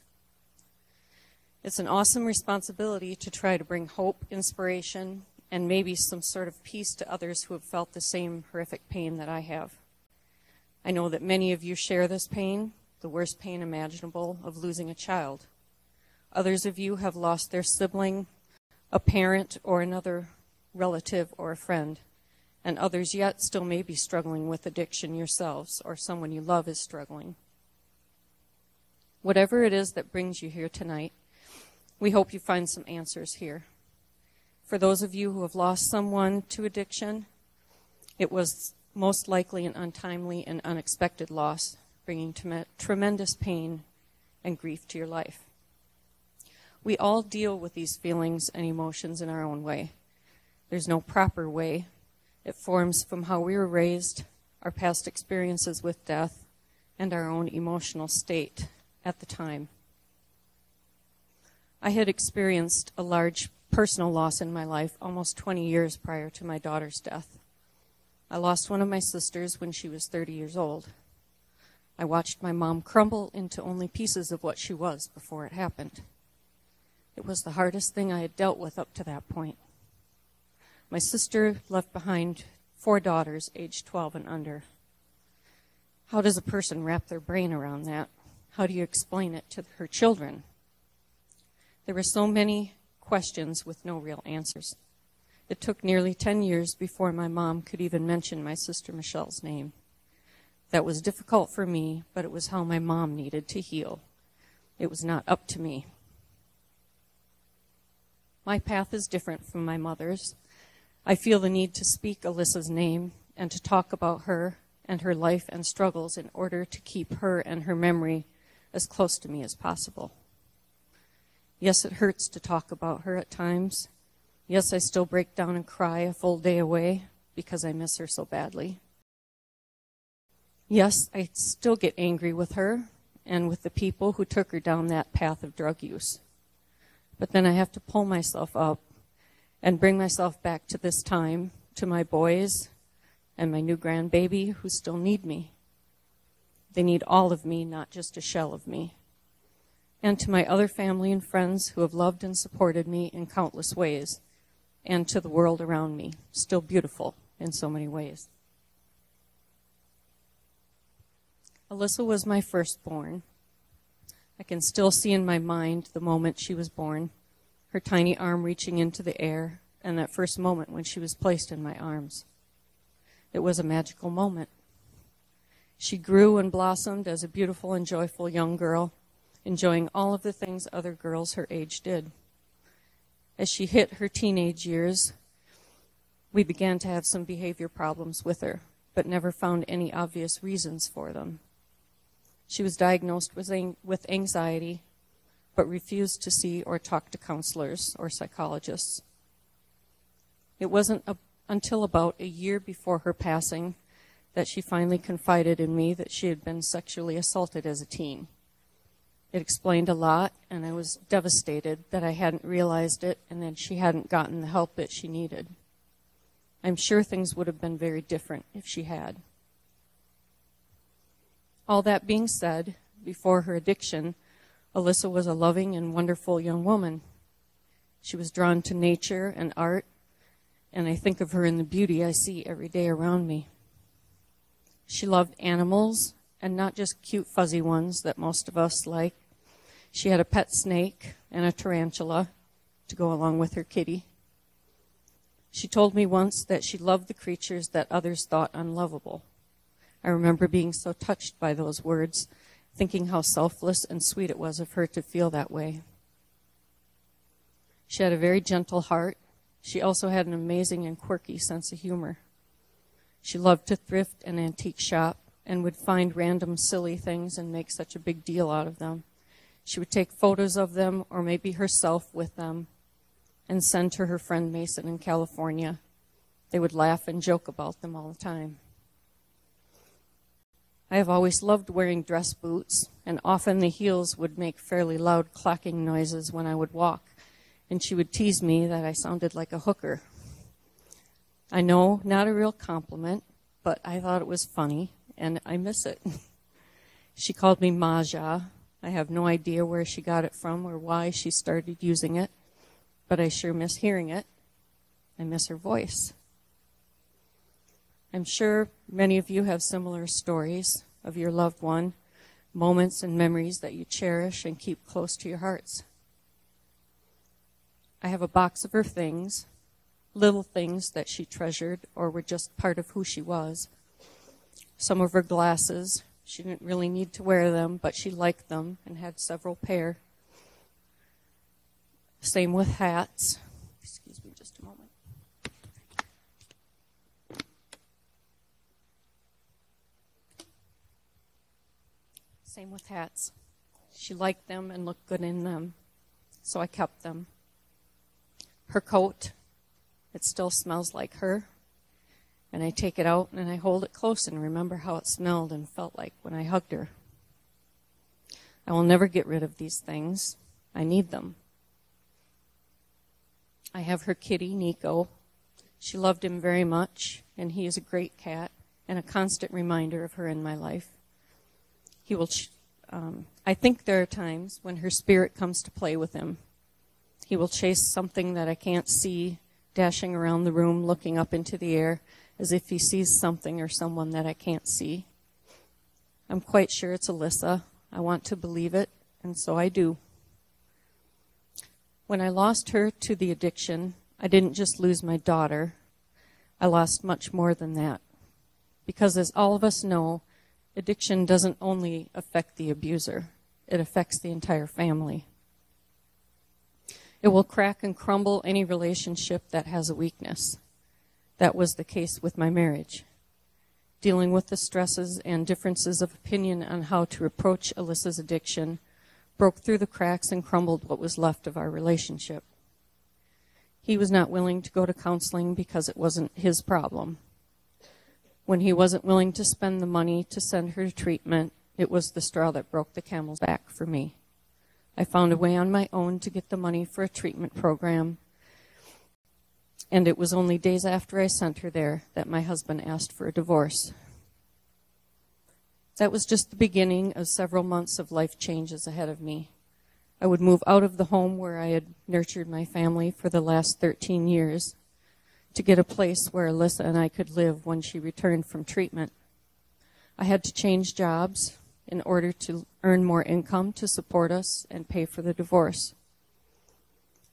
It's an awesome responsibility to try to bring hope, inspiration, and maybe some sort of peace to others who have felt the same horrific pain that I have. I know that many of you share this pain, the worst pain imaginable of losing a child. Others of you have lost their sibling, a parent, or another relative or a friend. And others yet still may be struggling with addiction yourselves, or someone you love is struggling. Whatever it is that brings you here tonight, we hope you find some answers here. For those of you who have lost someone to addiction, it was most likely an untimely and unexpected loss, bringing tremendous pain and grief to your life. We all deal with these feelings and emotions in our own way. There's no proper way. It forms from how we were raised, our past experiences with death, and our own emotional state at the time. I had experienced a large personal loss in my life almost 20 years prior to my daughter's death. I lost one of my sisters when she was 30 years old. I watched my mom crumble into only pieces of what she was before it happened. It was the hardest thing I had dealt with up to that point. My sister left behind four daughters aged 12 and under. How does a person wrap their brain around that? How do you explain it to her children? There were so many questions with no real answers. It took nearly 10 years before my mom could even mention my sister Michelle's name. That was difficult for me, but it was how my mom needed to heal. It was not up to me. My path is different from my mother's. I feel the need to speak Alyssa's name and to talk about her and her life and struggles in order to keep her and her memory as close to me as possible. Yes, it hurts to talk about her at times. Yes, I still break down and cry a full day away because I miss her so badly. Yes, I still get angry with her and with the people who took her down that path of drug use. But then I have to pull myself up and bring myself back to this time, to my boys and my new grandbaby who still need me. They need all of me, not just a shell of me. And to my other family and friends who have loved and supported me in countless ways, and to the world around me, still beautiful in so many ways. Alyssa was my firstborn. I can still see in my mind the moment she was born, her tiny arm reaching into the air, and that first moment when she was placed in my arms. It was a magical moment. She grew and blossomed as a beautiful and joyful young girl, enjoying all of the things other girls her age did. As she hit her teenage years, we began to have some behavior problems with her, but never found any obvious reasons for them. She was diagnosed with anxiety, but refused to see or talk to counselors or psychologists. It wasn't a, until about a year before her passing that she finally confided in me that she had been sexually assaulted as a teen. It explained a lot, and I was devastated that I hadn't realized it and that she hadn't gotten the help that she needed. I'm sure things would have been very different if she had. All that being said, before her addiction, Alyssa was a loving and wonderful young woman. She was drawn to nature and art, and I think of her in the beauty I see every day around me. She loved animals, and not just cute fuzzy ones that most of us like. She had a pet snake and a tarantula to go along with her kitty. She told me once that she loved the creatures that others thought unlovable. I remember being so touched by those words, thinking how selfless and sweet it was of her to feel that way. She had a very gentle heart. She also had an amazing and quirky sense of humor. She loved to thrift an antique shop and would find random silly things and make such a big deal out of them. She would take photos of them or maybe herself with them and send to her friend Mason in California. They would laugh and joke about them all the time. I have always loved wearing dress boots, and often the heels would make fairly loud clacking noises when I would walk, and she would tease me that I sounded like a hooker. I know, not a real compliment, but I thought it was funny, and I miss it. she called me Maja. I have no idea where she got it from or why she started using it, but I sure miss hearing it. I miss her voice. I'm sure many of you have similar stories of your loved one, moments and memories that you cherish and keep close to your hearts. I have a box of her things, little things that she treasured or were just part of who she was. Some of her glasses, she didn't really need to wear them, but she liked them and had several pair. Same with hats. Excuse me just a moment. Same with hats. She liked them and looked good in them, so I kept them. Her coat, it still smells like her. And I take it out and I hold it close and remember how it smelled and felt like when I hugged her. I will never get rid of these things. I need them. I have her kitty, Nico. She loved him very much, and he is a great cat and a constant reminder of her in my life. He will. Ch- um, I think there are times when her spirit comes to play with him. He will chase something that I can't see, dashing around the room, looking up into the air, as if he sees something or someone that I can't see. I'm quite sure it's Alyssa. I want to believe it, and so I do. When I lost her to the addiction, I didn't just lose my daughter, I lost much more than that. Because as all of us know, addiction doesn't only affect the abuser, it affects the entire family. It will crack and crumble any relationship that has a weakness. That was the case with my marriage. Dealing with the stresses and differences of opinion on how to approach Alyssa's addiction broke through the cracks and crumbled what was left of our relationship. He was not willing to go to counseling because it wasn't his problem. When he wasn't willing to spend the money to send her to treatment, it was the straw that broke the camel's back for me. I found a way on my own to get the money for a treatment program. And it was only days after I sent her there that my husband asked for a divorce. That was just the beginning of several months of life changes ahead of me. I would move out of the home where I had nurtured my family for the last 13 years to get a place where Alyssa and I could live when she returned from treatment. I had to change jobs in order to earn more income to support us and pay for the divorce.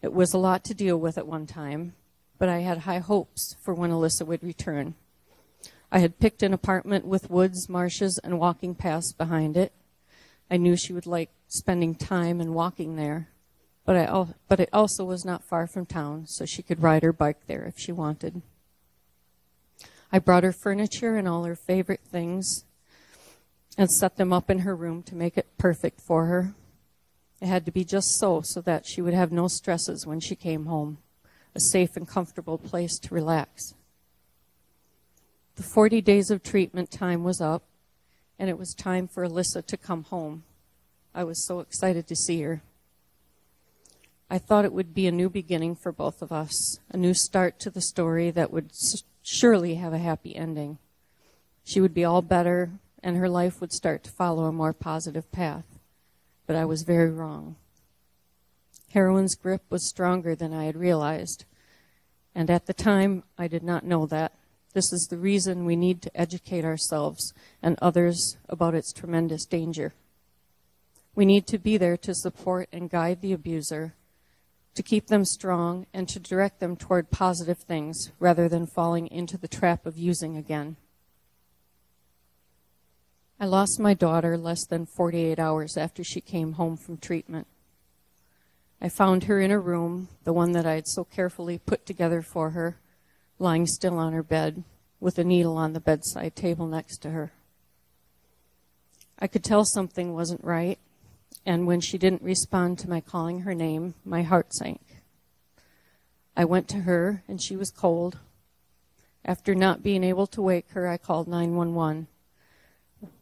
It was a lot to deal with at one time, but I had high hopes for when Alyssa would return. I had picked an apartment with woods, marshes, and walking paths behind it. I knew she would like spending time and walking there, but I but it also was not far from town, so she could ride her bike there if she wanted. I brought her furniture and all her favorite things and set them up in her room to make it perfect for her. It had to be just so, so that she would have no stresses when she came home, a safe and comfortable place to relax. The 40 days of treatment time was up, and it was time for Alyssa to come home. I was so excited to see her. I thought it would be a new beginning for both of us, a new start to the story that would surely have a happy ending. She would be all better, and her life would start to follow a more positive path. But I was very wrong. Heroin's grip was stronger than I had realized, and at the time I did not know that. This is the reason we need to educate ourselves and others about its tremendous danger. We need to be there to support and guide the abuser, to keep them strong, and to direct them toward positive things rather than falling into the trap of using again. I lost my daughter less than 48 hours after she came home from treatment. I found her in a room, the one that I had so carefully put together for her, lying still on her bed with a needle on the bedside table next to her. I could tell something wasn't right, and when she didn't respond to my calling her name, my heart sank. I went to her, and she was cold. After not being able to wake her, I called 911.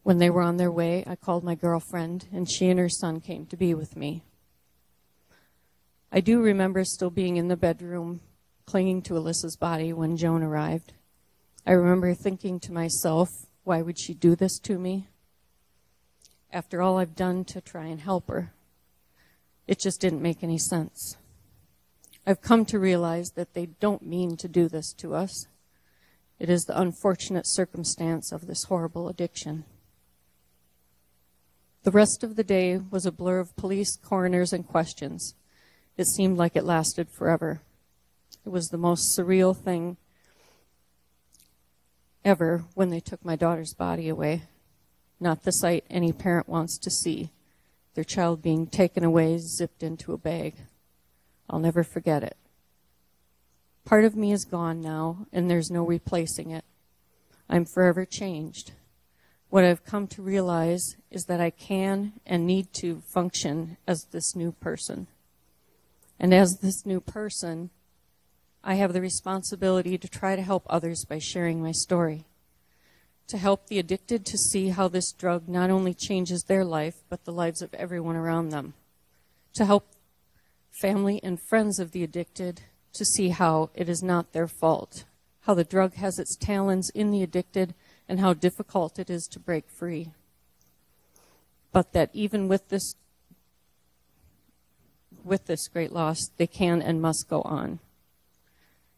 When they were on their way, I called my girlfriend, and she and her son came to be with me. I do remember still being in the bedroom clinging to Alyssa's body when Joan arrived. I remember thinking to myself, why would she do this to me? After all I've done to try and help her, it just didn't make any sense. I've come to realize that they don't mean to do this to us. It is the unfortunate circumstance of this horrible addiction. The rest of the day was a blur of police, coroners, and questions. It seemed like it lasted forever. It was the most surreal thing ever when they took my daughter's body away. Not the sight any parent wants to see their child being taken away, zipped into a bag. I'll never forget it. Part of me is gone now, and there's no replacing it. I'm forever changed. What I've come to realize is that I can and need to function as this new person. And as this new person, I have the responsibility to try to help others by sharing my story. To help the addicted to see how this drug not only changes their life, but the lives of everyone around them. To help family and friends of the addicted to see how it is not their fault, how the drug has its talons in the addicted, and how difficult it is to break free. but that even with this with this great loss, they can and must go on.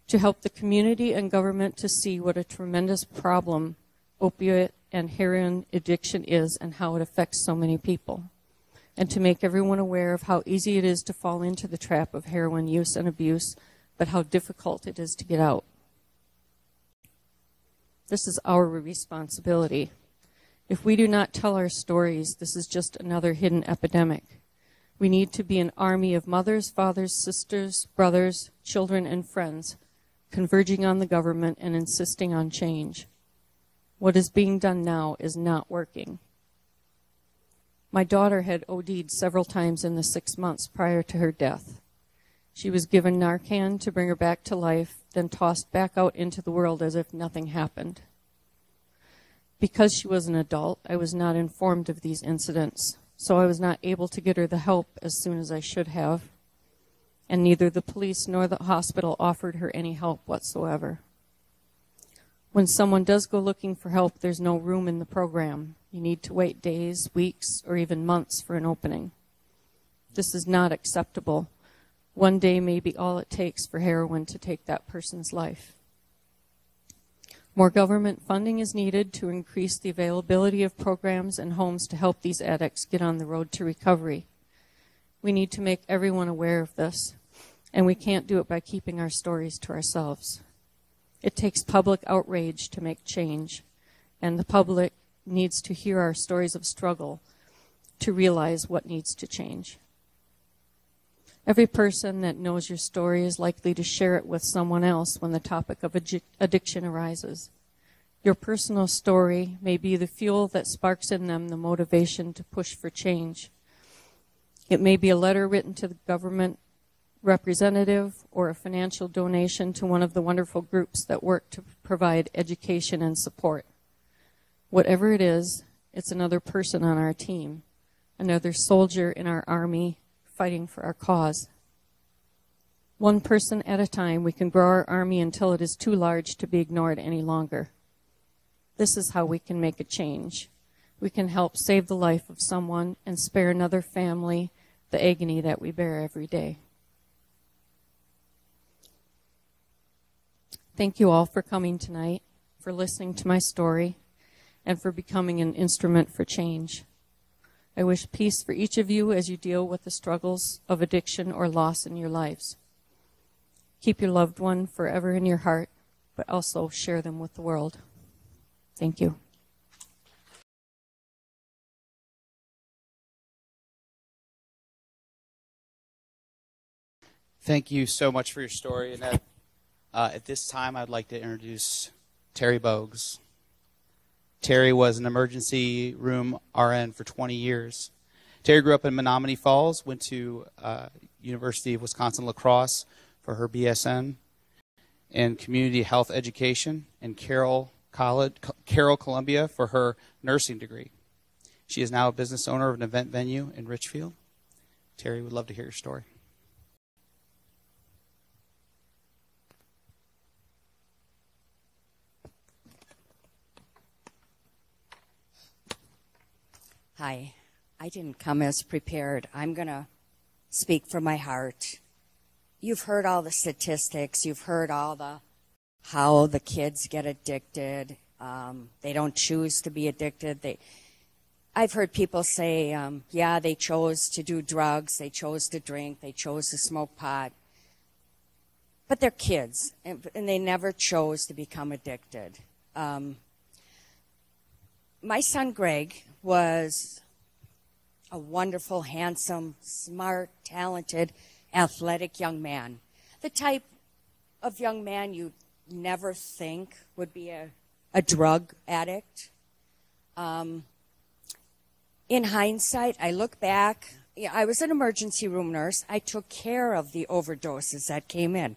To help the community and government to see what a tremendous problem opiate and heroin addiction is and how it affects so many people. And to make everyone aware of how easy it is to fall into the trap of heroin use and abuse, but how difficult it is to get out. This is our responsibility. If we do not tell our stories, this is just another hidden epidemic. We need to be an army of mothers, fathers, sisters, brothers, children, and friends converging on the government and insisting on change. What is being done now is not working. My daughter had OD'd several times in the six months prior to her death. She was given Narcan to bring her back to life, then tossed back out into the world as if nothing happened. Because she was an adult, I was not informed of these incidents so I was not able to get her the help as soon as I should have, and neither the police nor the hospital offered her any help whatsoever. When someone does go looking for help, there's no room in the program. You need to wait days, weeks, or even months for an opening. This is not acceptable. One day may be all it takes for heroin to take that person's life. More government funding is needed to increase the availability of programs and homes to help these addicts get on the road to recovery. We need to make everyone aware of this, and we can't do it by keeping our stories to ourselves. It takes public outrage to make change, and the public needs to hear our stories of struggle to realize what needs to change. Every person that knows your story is likely to share it with someone else when the topic of addiction arises. Your personal story may be the fuel that sparks in them the motivation to push for change. It may be a letter written to the government representative or a financial donation to one of the wonderful groups that work to provide education and support. Whatever it is, it's another person on our team, another soldier in our army fighting for our cause. One person at a time, we can grow our army until it is too large to be ignored any longer. This is how we can make a change. We can help save the life of someone and spare another family the agony that we bear every day. Thank you all for coming tonight, for listening to my story, and for becoming an instrument for change. I wish peace for each of you as you deal with the struggles of addiction or loss in your lives. Keep your loved one forever in your heart, but also share them with the world. Thank you. Thank you so much for your story, Annette. Uh, at this time, I'd like to introduce Terry Bogues. Terry was an emergency room RN for 20 years. Terry grew up in Menomonee Falls, went to uh, University of Wisconsin La Crosse for her BSN in community health education, and Carroll College, Carroll Columbia for her nursing degree. She is now a business owner of an event venue in Richfield. Terry would love to hear your story. Hi. I didn't come as prepared. I'm going to speak from my heart. You've heard all the statistics. You've heard all the how the kids get addicted. Um, they don't choose to be addicted. They, I've heard people say, um, yeah, they chose to do drugs, they chose to drink, they chose to smoke pot. But they're kids, and, and they never chose to become addicted. Um, my son Greg was a wonderful, handsome, smart, talented, athletic young man. The type of young man you'd never think would be a, a drug addict. Um, in hindsight, I look back. I was an emergency room nurse. I took care of the overdoses that came in,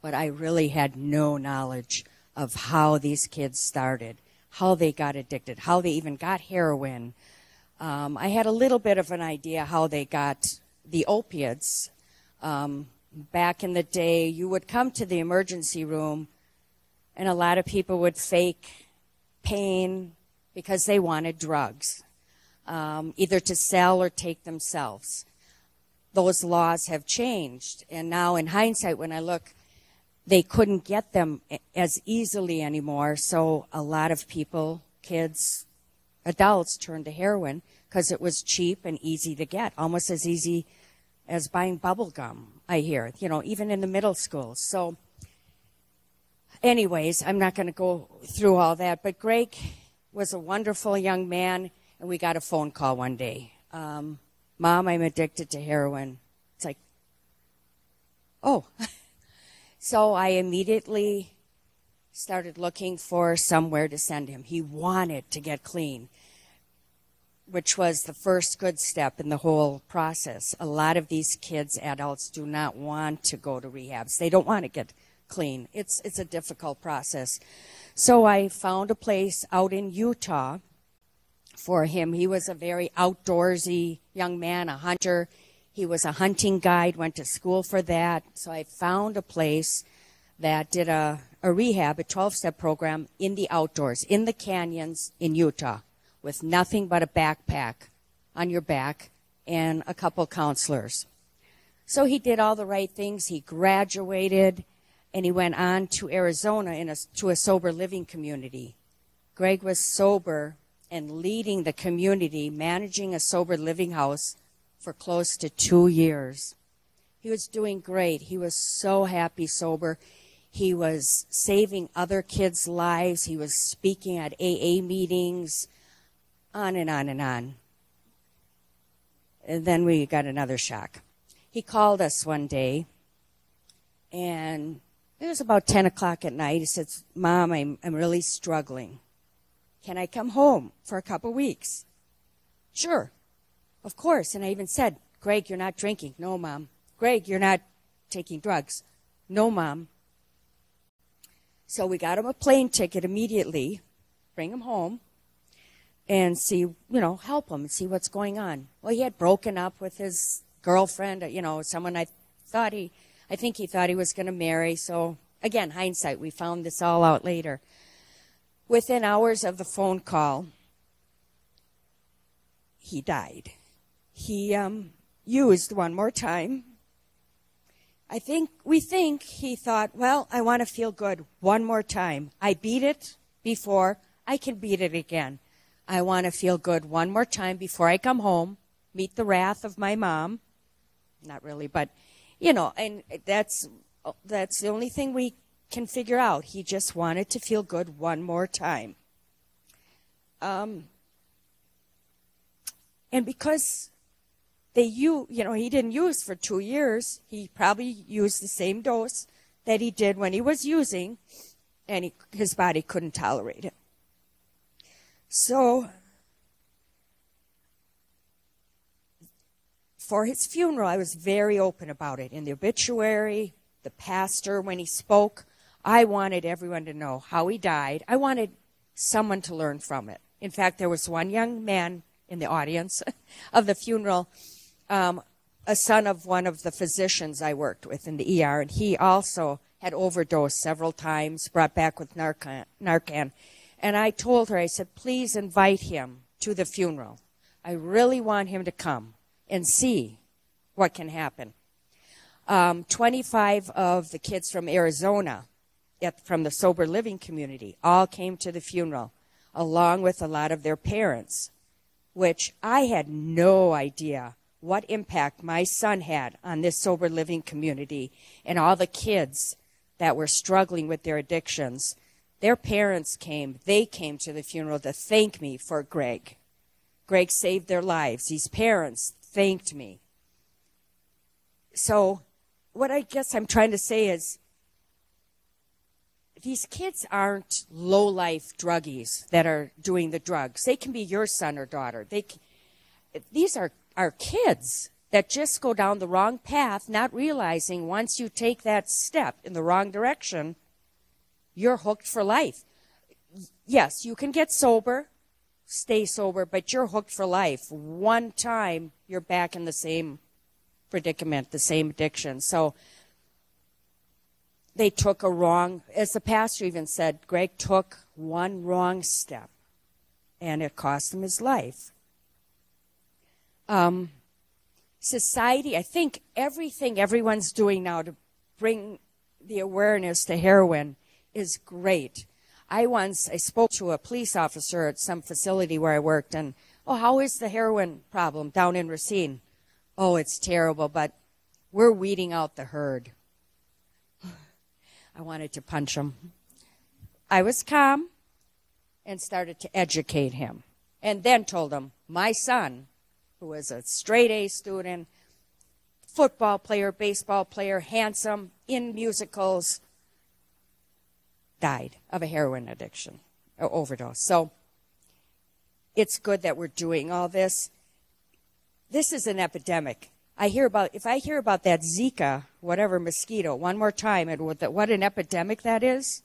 but I really had no knowledge of how these kids started how they got addicted, how they even got heroin. Um, I had a little bit of an idea how they got the opiates. Um, back in the day, you would come to the emergency room, and a lot of people would fake pain because they wanted drugs. um, either to sell or take themselves. Those laws have changed, and now in hindsight, when I look, they couldn't get them as easily anymore. So a lot of people, kids, adults, turned to heroin because it was cheap and easy to get, almost as easy as buying bubble gum. I hear, you know, even in the middle schools. So, anyways, I'm not going to go through all that. But Greg was a wonderful young man, and we got a phone call one day. Um, Mom, I'm addicted to heroin. It's like, oh. So I immediately started looking for somewhere to send him. He wanted to get clean, which was the first good step in the whole process. A lot of these kids, adults, do not want to go to rehabs. They don't want to get clean. It's, it's a difficult process. So I found a place out in Utah for him. He was a very outdoorsy young man, a hunter. He was a hunting guide, went to school for that. So I found a place that did a, a rehab, a 12 step program in the outdoors, in the canyons in Utah, with nothing but a backpack on your back and a couple counselors. So he did all the right things. He graduated and he went on to Arizona in a, to a sober living community. Greg was sober and leading the community, managing a sober living house for close to two years. He was doing great. He was so happy sober. He was saving other kids' lives. He was speaking at AA meetings, on and on and on. And then we got another shock. He called us one day, and it was about 10 o'clock at night. He says, Mom, I'm, I'm really struggling. Can I come home for a couple weeks? Sure. Of course. And I even said, Greg, you're not drinking. No, mom. Greg, you're not taking drugs. No, mom. So we got him a plane ticket immediately, bring him home, and see, you know, help him and see what's going on. Well, he had broken up with his girlfriend, uh, you know, someone I thought he, I think he thought he was going to marry. So again, hindsight, we found this all out later. Within hours of the phone call, he died he um, used one more time. I think we think he thought, well, I want to feel good one more time. I beat it before, I can beat it again. I want to feel good one more time before I come home, meet the wrath of my mom. Not really, but you know, and that's that's the only thing we can figure out. He just wanted to feel good one more time. Um, and because they you you know he didn't use for two years. He probably used the same dose that he did when he was using and he, his body couldn't tolerate it. So for his funeral i was very open about it. In the obituary the pastor when he spoke i wanted everyone to know how he died. I wanted someone to learn from it. In fact there was one young man in the audience of the funeral um, a son of one of the physicians I worked with in the ER, and he also had overdosed several times, brought back with Narcan. Narcan. And I told her, I said, please invite him to the funeral. I really want him to come and see what can happen. Um, 25 of the kids from Arizona, at, from the sober living community, all came to the funeral, along with a lot of their parents, which I had no idea what impact my son had on this sober living community and all the kids that were struggling with their addictions. Their parents came, they came to the funeral to thank me for Greg. Greg saved their lives. These parents thanked me. So, what I guess I'm trying to say is these kids aren't low life druggies that are doing the drugs. They can be your son or daughter. They, can, these are are kids that just go down the wrong path, not realizing once you take that step in the wrong direction, you're hooked for life. Yes, you can get sober, stay sober, but you're hooked for life. One time, you're back in the same predicament, the same addiction. So they took a wrong, as the pastor even said, Greg took one wrong step, and it cost him his life. Um, society, I think everything everyone's doing now to bring the awareness to heroin is great. I once I spoke to a police officer at some facility where I worked, and oh, how is the heroin problem down in Racine? Oh, it's terrible, but we're weeding out the herd. I wanted to punch him. I was calm and started to educate him, and then told him my son, who was a straight A student, football player, baseball player, handsome, in musicals, died of a heroin addiction or overdose. So it's good that we're doing all this. This is an epidemic. I hear about if I hear about that Zika, whatever mosquito, one more time, and what, an epidemic that is,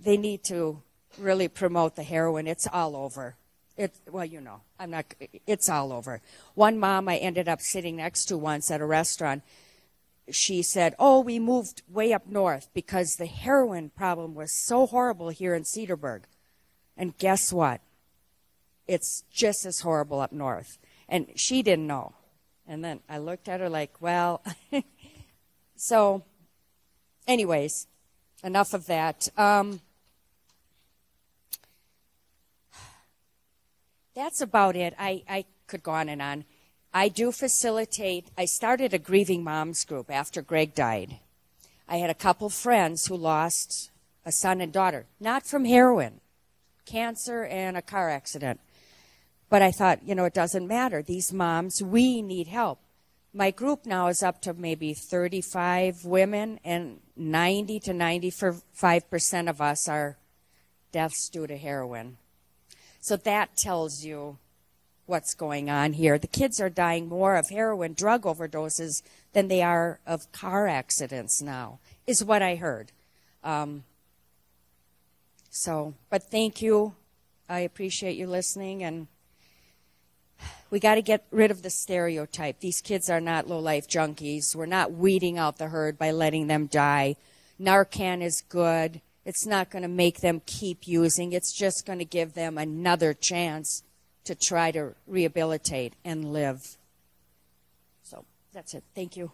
they need to really promote the heroin. It's all over. It well, you know, I'm not. It's all over. One mom I ended up sitting next to once at a restaurant. She said, "Oh, we moved way up north because the heroin problem was so horrible here in Cedarburg." And guess what? It's just as horrible up north. And she didn't know. And then I looked at her like, well, so, anyways, enough of that. Um, that's about it. I, I could go on and on. I do facilitate, I started a grieving moms group after Greg died. I had a couple friends who lost a son and daughter, not from heroin, cancer and a car accident. But I thought, you know, it doesn't matter. These moms, we need help. My group now is up to maybe 35 women, and 90 to 95% of us are deaths due to heroin. So that tells you what's going on here. The kids are dying more of heroin drug overdoses than they are of car accidents now, is what I heard. Um, so, but thank you. I appreciate you listening and we got to get rid of the stereotype. These kids are not low life junkies. We're not weeding out the herd by letting them die. Narcan is good. It's not going to make them keep using. It's just going to give them another chance to try to rehabilitate and live. So that's it. Thank you.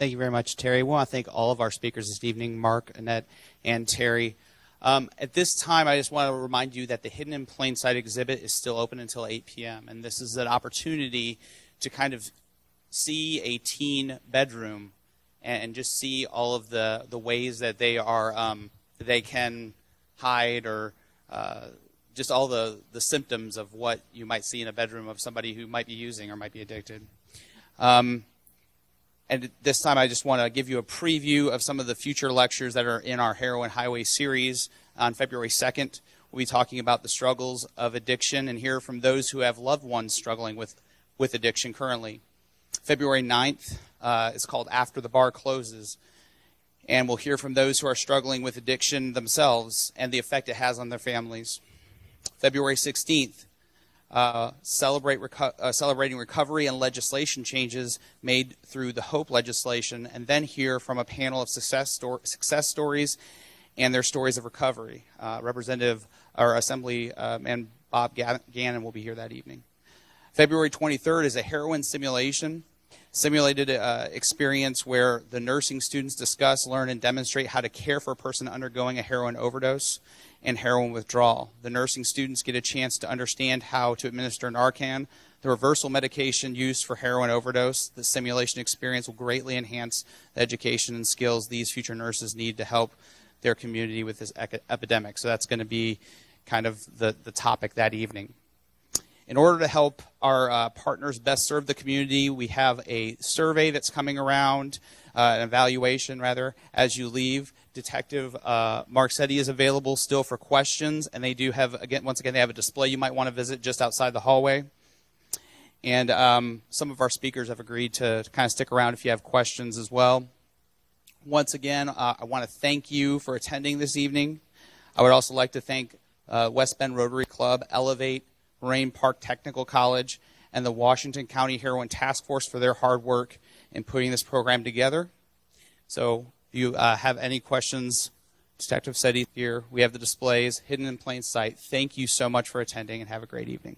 Thank you very much, Terry. We want to thank all of our speakers this evening, Mark, Annette, and Terry. Um, at this time, I just want to remind you that the Hidden in Plain Sight exhibit is still open until 8 p.m., and this is an opportunity to kind of see a teen bedroom and, just see all of the, the ways that they are um, they can hide or uh, just all the, the symptoms of what you might see in a bedroom of somebody who might be using or might be addicted. Um, and this time, I just want to give you a preview of some of the future lectures that are in our Heroin Highway series on February 2nd. We'll be talking about the struggles of addiction and hear from those who have loved ones struggling with, with addiction currently. February 9th uh, is called After the Bar Closes. And we'll hear from those who are struggling with addiction themselves and the effect it has on their families. February 16th, uh, celebrate reco- uh, celebrating recovery and legislation changes made through the HOPE legislation, and then hear from a panel of success, sto- success stories and their stories of recovery. Uh, Representative or Assembly and Bob Gannon will be here that evening. February 23rd is a heroin simulation simulated uh, experience where the nursing students discuss, learn, and demonstrate how to care for a person undergoing a heroin overdose and heroin withdrawal. The nursing students get a chance to understand how to administer Narcan, the reversal medication used for heroin overdose. The simulation experience will greatly enhance the education and skills these future nurses need to help their community with this epidemic. So that's going to be kind of the, the topic that evening. In order to help our uh, partners best serve the community, we have a survey that's coming around, uh, an evaluation rather, as you leave. Detective uh, Setti is available still for questions, and they do have again once again they have a display you might want to visit just outside the hallway. And um, some of our speakers have agreed to, to, kind of stick around if you have questions as well. Once again, uh, I want to thank you for attending this evening. I would also like to thank uh, West Bend Rotary Club, Elevate, Moraine Park Technical College, and the Washington County Heroin Task Force for their hard work in putting this program together. So if you uh, have any questions Detective Seti here. We have the displays hidden in plain sight. Thank you so much for attending and have a great evening.